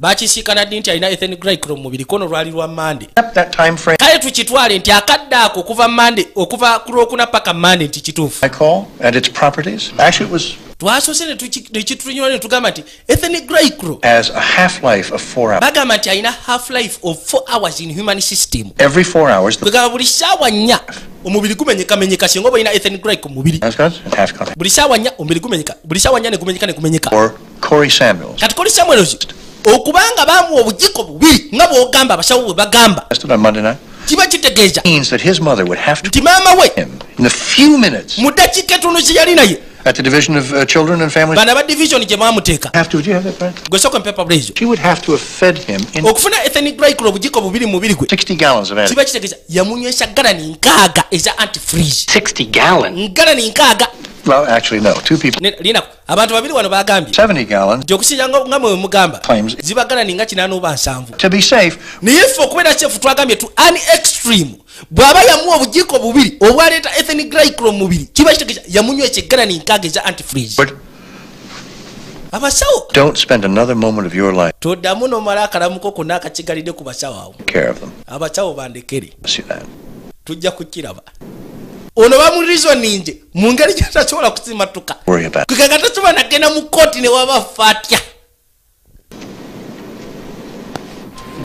Corey's system. bakisiikana ddi nti alina etheniglycol mu mubiri kono lwali lwa mande Kept that time frame. kale tukitwale nti akadde ako okuva mande okuva ku lwokuna paka mande nti kituufu I call and its properties. Actually, it was twasose ne tuki- ne kitunyula ne tugamba nti etheniglycol as a half-life of four hours. bagamba nti alina half life of 4 hours in human system Every four hours, the kwegamba buli saawa nnya omubiri gumenyekamenyeka singa oba olina etheniglycol mu mubiri mascots and half contact. buli saawa nnya omubiri gumenyeka buli saawa nnya ne gumenyeka ne gumenyeka Or Corey Samuels. kati koli samuelos okubanga bamuwa obujiko bubiri nga bwogamba abasawo bwe bagamba. Kiba kitegeeza. Nti maama we mu ddakiika etono ze yali naye at the Division of uh, Children and Families. bana ba division gye mwamuteeka Have to. Do you have that right? gwe sooka mpepa bulezo She would have to have fed him in okufuna etheniglycol obujiko bubiri mu mubiri gwe 60 gallons of anti. kiba kitegeeza yamunywesa galani nkaaga eza antifreeze 60 gallon. galani nkaaga Well, actually, no. Two people. Ne- linako abantu babiri wano bagambye 70 gallons. nti okusinja nga nga mwe mugamba Claims. ziba galani nga kinaana oba nsanvu To be safe, naye ffe okubeera kyefu twagambye tu an extreme bw'aba yamuwa obujiko bubiri obwaleeta etheniglycol mu mubiri kiba kitegeeza yamunywesa egalani nkaaga eza antifreeze. But abasawo don't spend another moment of your life toddamu nomala akalamuko konna akakigalidde ku basawo awo. Abasawo bandekere. Tujja kukiraba. Ono bamulizoninje mu ngeri gyatasobola kusimatuka. Kwekanga tasobola nagenda mu kooti ne waba fatya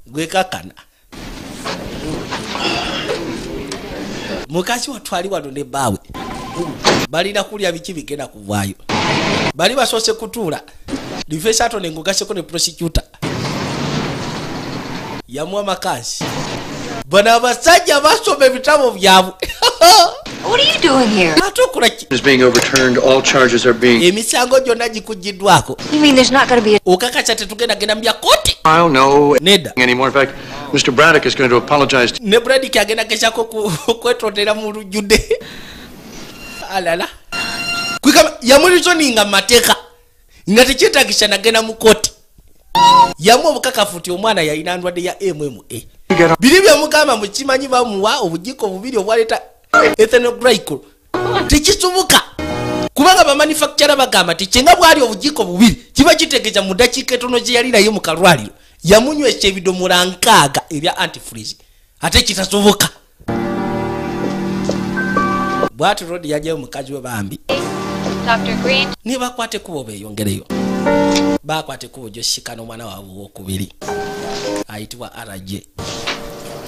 gwekakana mukazi watwali wano ne baawe. Balina kulya biki bigenda kuvaayo. Bali basoose kutuula. Difensi atone ngugaseko ne prosecuta yamuwa makazi bano abasajja basoma ebitabo byabwe What are you doing here? ate Is being overturned. All charges are being. emisango gyonna gikugiddwako You mean there's not going to be a okakasa tetugendagenda mu koti. I don't know Neda. anymore. In fact, Mr. Braddock is going to apologize. to- ne bradiki agenda gezako kwetondera mu lujjudde alala kwikaba yamulizoninga mateka. nga tekyetagisa nagenda mu kooti yamu obukakafu nti omwana yalina ndwadde ya mma biri byemugamba mukimanyi bamuwa obujiko bubiri obwaleeta ethenoglycol tekisoboka kubanga bamanufactura bagamba nti kyenga bwali obujiko bubiri kiba kitegeeza mu ddakiika etono gye yali naye mu kalwaliro yamunywesa ebidomola nkaaga ebya antifreeze ate kitasoboka. Bwati rodi yajayo mukazi we bambi. Ne bakwata ekubo beeyongereyo. Bakwata ekubo gyosikana omwana waabwe owokubiri ayitibwa rj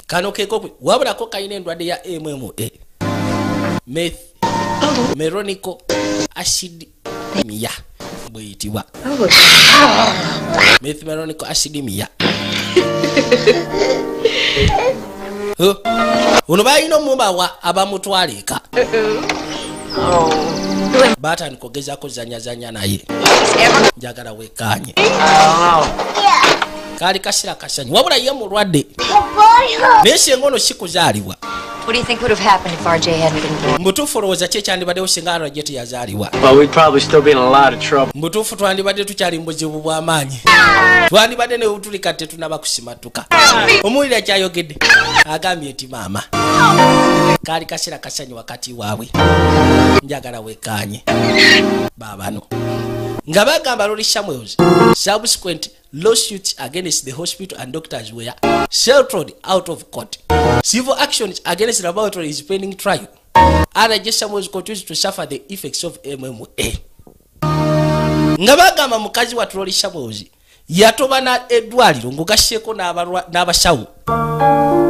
kano kekokwe wabulako kalina endwadde ya mma meth. Meronico acid miya bweyitibwa meth meronico acid miya ono balina omubawa abamutwala eka batandika ogezako zanyazanya naye. Njagala wekanye kaali kasira kasanyu wabula ye mulwadde. Naye singa ono sikuzaalibwa What do you think would have happened if RJ hadn't been born? mbutuufu olowooza ki ekyandibaddewo singa alwa gye teyazaalibwa Well, we'd probably still be in a lot of trouble. mbutuufu twandibadde tukyali mu buzibu bw'amaanyi twandibadde ne butulika tetunaba kusimatuka omuwulira kyayogedde agambye nti maama kaali kaseera kasanyu wakati waabwe. Njagala wekanye baabano nga bagamba loli samuels subsequent lawsuits against the hospital and doctors were settled out of court. Civil actions against the laboratory is pending trial. Rj samuels continues to suffer the effects of mma nga bagamba mukazi wa troli samuels yatoba na eddwaliro ng'ogasseeko n'abasawo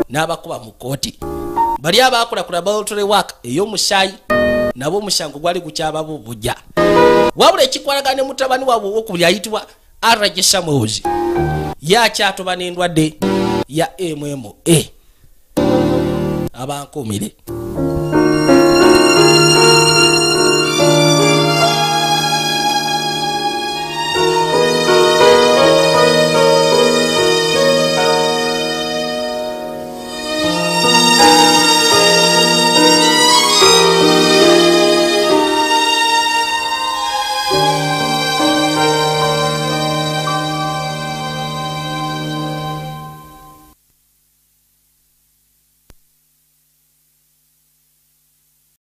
n'abakuba mu kooti bali abakola ku laboratory work ey'omusaayi nabo omusango gwali gukyababubuja wabula ekikwalagana ne mutabani waabwe owokubiri ayitibwa rg samuels yakyatoba n'endwadde ya mma abankumire